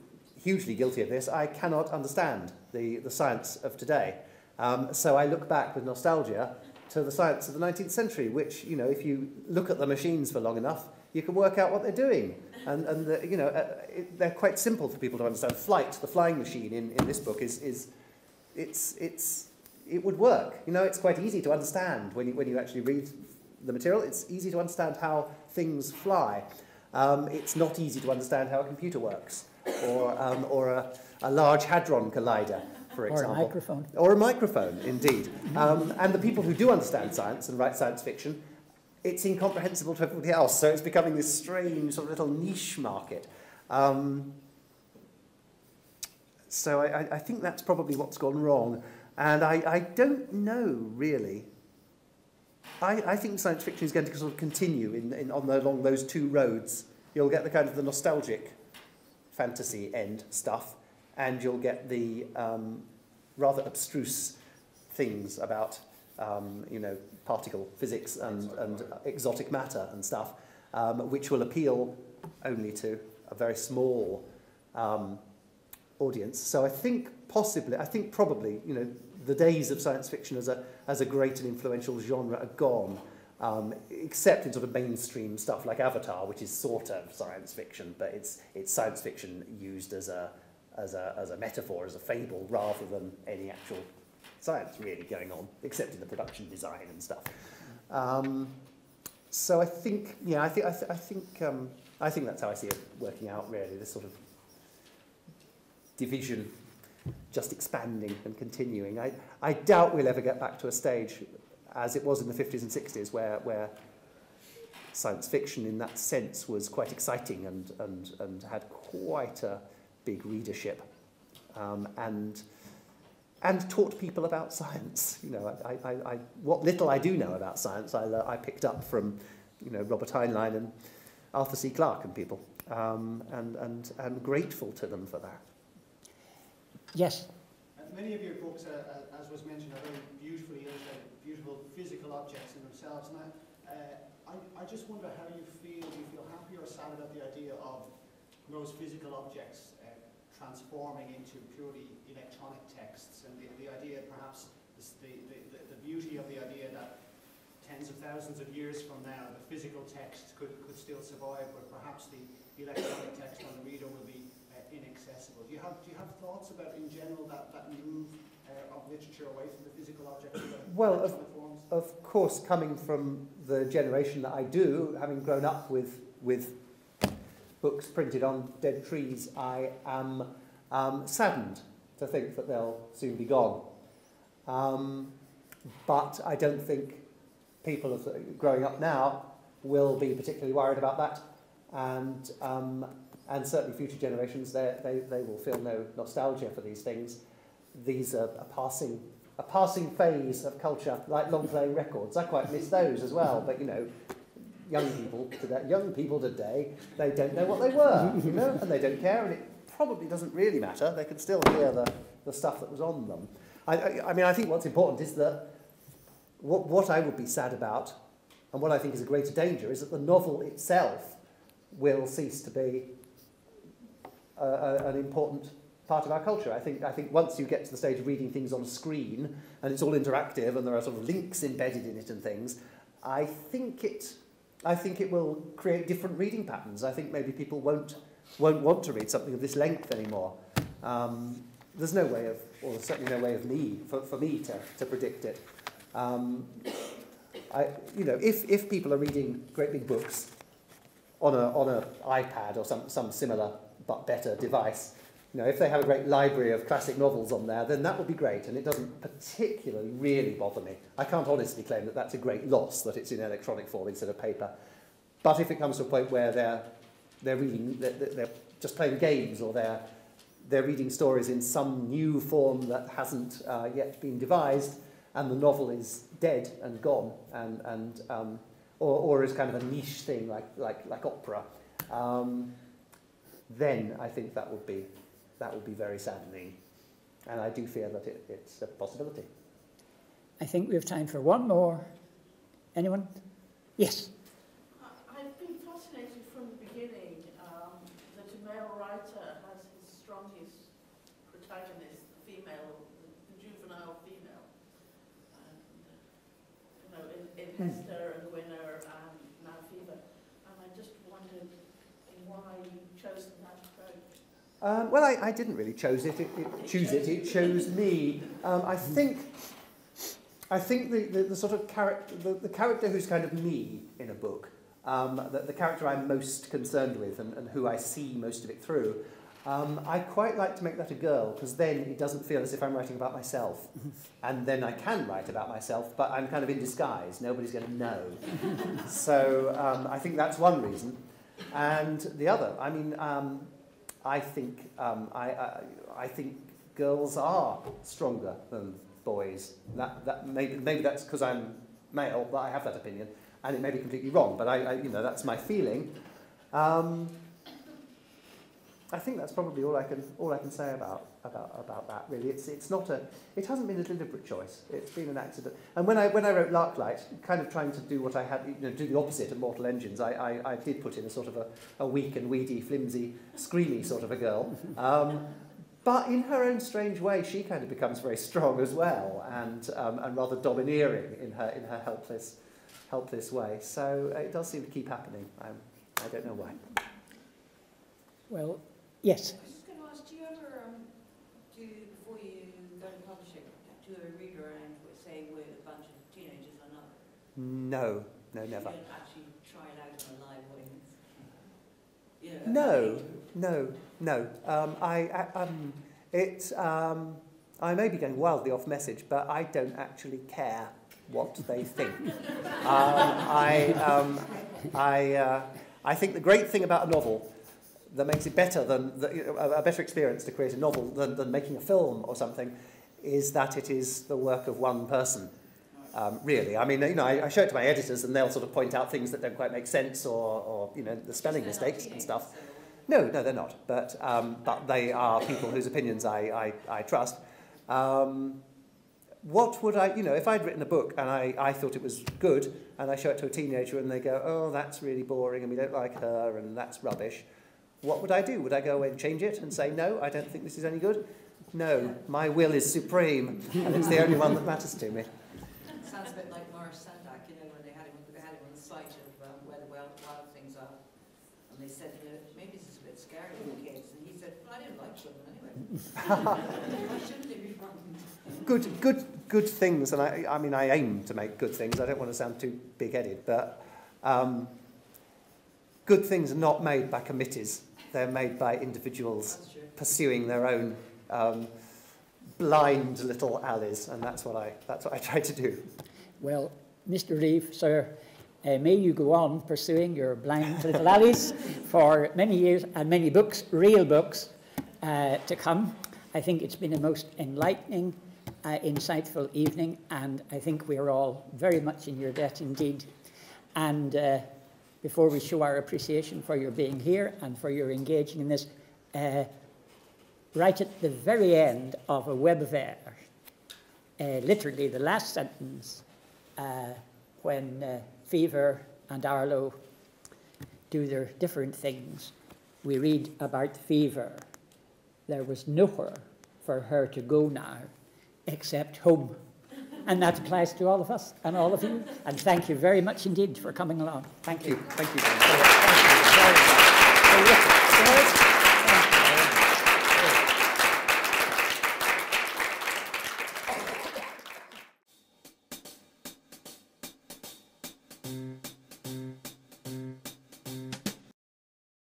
S4: hugely guilty of this. I cannot understand the, the science of today. Um, so I look back with nostalgia to the science of the 19th century, which, you know, if you look at the machines for long enough, you can work out what they're doing. And, and the, you know, uh, it, they're quite simple for people to understand. Flight, the flying machine in, in this book, is, is it's, it's, it would work. You know, it's quite easy to understand when you, when you actually read the material. It's easy to understand how things fly. Um, it's not easy to understand how a computer works, or, um, or a, a large hadron collider, for
S3: Or a microphone.
S4: Or a microphone, indeed. Um, and the people who do understand science and write science fiction, it's incomprehensible to everybody else. So it's becoming this strange sort of little niche market. Um, so I, I- I think that's probably what's gone wrong. And I, I don't know, really. I, I think science fiction is going to sort of continue in, in, on the, along those two roads. You'll get the kind of the nostalgic fantasy end stuff, and you'll get the um, rather abstruse things about, um, you know, particle physics and, and exotic matter and stuff, um, which will appeal only to a very small um, audience. So I think possibly, I think probably, you know, the days of science fiction as a, as a great and influential genre are gone, um, except in sort of mainstream stuff like Avatar, which is sort of science fiction, but it's, it's science fiction used as a, as, a, as a metaphor, as a fable, rather than any actual science really going on, except in the production design and stuff. Um, so I think, yeah, I think, I, th- I think, um, I think that's how I see it working out. Really, this sort of division, just expanding and continuing. I, I doubt we'll ever get back to a stage as it was in the 50s and 60s, where where science fiction, in that sense, was quite exciting and and and had quite a big readership, um, and and taught people about science. You know, I, I, I, what little I do know about science, I, I picked up from, you know, Robert Heinlein and Arthur C. Clarke and people, um, and, and I'm grateful to them for that.
S3: Yes,
S8: Many of your books, uh, uh, as was mentioned, are very beautifully illustrated, beautiful physical objects in themselves. And I, uh, I, I just wonder how you feel. Do you feel happy or sad about the idea of those physical objects transforming into purely electronic texts, and the, the idea, perhaps, the, the, the, beauty of the idea that tens of thousands of years from now, the physical text could, could still survive, but perhaps the electronic text on the reader will be uh, inaccessible. Do you have do you have thoughts about in general that that move uh, of literature away from the physical object
S4: Well, of-
S8: forms?
S4: Of course, coming from the generation that I do, having grown up with, with books printed on dead trees, I am um, saddened to think that they'll soon be gone. Um, but I don't think people of, growing up now will be particularly worried about that. And, um, and certainly future generations, they, they, they will feel no nostalgia for these things. These are a passing, a passing phase of culture, like long-playing records. I quite miss those as well, but you know, young people today, young people today, they don't know what they were, you know, and they don't care, and it probably doesn't really matter. They can still hear the, the stuff that was on them. I, I, I mean, I think what's important is that what, what I would be sad about, and what I think is a greater danger, is that the novel itself will cease to be a, a, an important part of our culture. I think, I think once you get to the stage of reading things on a screen and it's all interactive and there are sort of links embedded in it and things, I think it, I think it will create different reading patterns. I think maybe people won't, won't want to read something of this length anymore. Um, there's no way of, or certainly no way of me, for, for me to, to predict it. Um, I, you know, if, if people are reading great big books on a on an iPad or some, some similar but better device, you know, if they have a great library of classic novels on there, then that would be great, and it doesn't particularly really bother me. I can't honestly claim that that's a great loss that it's in electronic form instead of paper. But if it comes to a point where they're they're reading, they're, they're just playing games, or they're they're reading stories in some new form that hasn't uh, yet been devised, and the novel is dead and gone, and and um, or, or is kind of a niche thing like, like, like opera, um, then I think that would be, that would be very saddening. And I do fear that it, it's a possibility.
S3: I think we have time for one more. Anyone? Yes.
S9: I've been fascinated from the beginning um, that a male writer has his strongest protagonist, the female, the, juvenile female. And, you know, in, in hmm. Hester and Gwyna and now Fever. And I just wondered why you chose that approach.
S4: Um, well, I, I didn't really choose it. It, it choose it. It chose me. Um, I think I think the, the, the sort of character, the, the character who's kind of me in a book, um, the, the character I'm most concerned with and, and who I see most of it through, um, I quite like to make that a girl because then it doesn't feel as if I'm writing about myself. and then I can write about myself, but I'm kind of in disguise. Nobody's going to know. so um, I think that's one reason. And the other, I mean, um, I think um, I, I, I think girls are stronger than boys. That, that maybe, maybe that's because I'm male, but I have that opinion, and it may be completely wrong, but I, I you know, that's my feeling. Um, I think that's probably all I can all I can say about about about that. Really, it's it's not a it hasn't been a deliberate choice. It's been an accident. And when I when I wrote Larklight, kind of trying to do what I had, you know, do the opposite of Mortal Engines, I I, I did put in a sort of a, a weak and weedy, flimsy, screamy sort of a girl. Um, But in her own strange way, she kind of becomes very strong as well, and um, and rather domineering in her in her helpless helpless way. So uh, it does seem to keep happening. I'm, I don't know why.
S3: Well, yes.
S5: I was just going to ask, do you ever um, do before you go to publish it, do a read around, say, with a bunch of teenagers or not?
S4: No, no, never.
S5: You don't actually try it out on a live audience.
S4: Yeah. No, no. No, um, I, I, um, it, um, I may be going wildly off message, but I don't actually care what they think. um, I, um, I, uh, I think the great thing about a novel that makes it better than the, you know, a better experience to create a novel than, than making a film or something is that it is the work of one person. Um, really, I mean, you know, I, I show it to my editors, and they'll sort of point out things that don't quite make sense, or, or you know, the spelling mistakes and stuff. No, no, they're not. But, um, but they are people whose opinions I, I, I trust. Um, what would I, you know, if I'd written a book and I, I thought it was good and I show it to a teenager and they go, oh, that's really boring and we don't like her and that's rubbish, what would I do? Would I go away and change it and say, no, I don't think this is any good? No, my will is supreme and it's the only one that matters to me.
S5: Sounds a bit like Maurice Sendak, you know, when they had him, they had him on the site of um, where the wild, wild things are. And they said, you know, maybe this is a bit scary in the kids. And he said, well, I didn't like children anyway. Why shouldn't they be frightened?
S4: Good, good, good things, and I, I mean, I aim to make good things. I don't want to sound too big-headed, but um, good things are not made by committees. They're made by individuals pursuing their own um, blind little alleys, and that's what I, that's what I try to do.
S3: Well, Mr. Reeve, sir, uh, may you go on pursuing your blind little alleys for many years and many books, real books, uh, to come. I think it's been a most enlightening, uh, insightful evening, and I think we are all very much in your debt indeed. And uh, before we show our appreciation for your being here and for your engaging in this, uh, right at the very end of a web of air, uh, literally the last sentence, uh, when uh, Fever and Arlo do their different things, we read about Fever. There was nowhere for her to go now except home. And that applies to all of us and all of you. And thank you very much indeed for coming along. Thank you.
S4: Thank you.
S3: Thank you very much. So,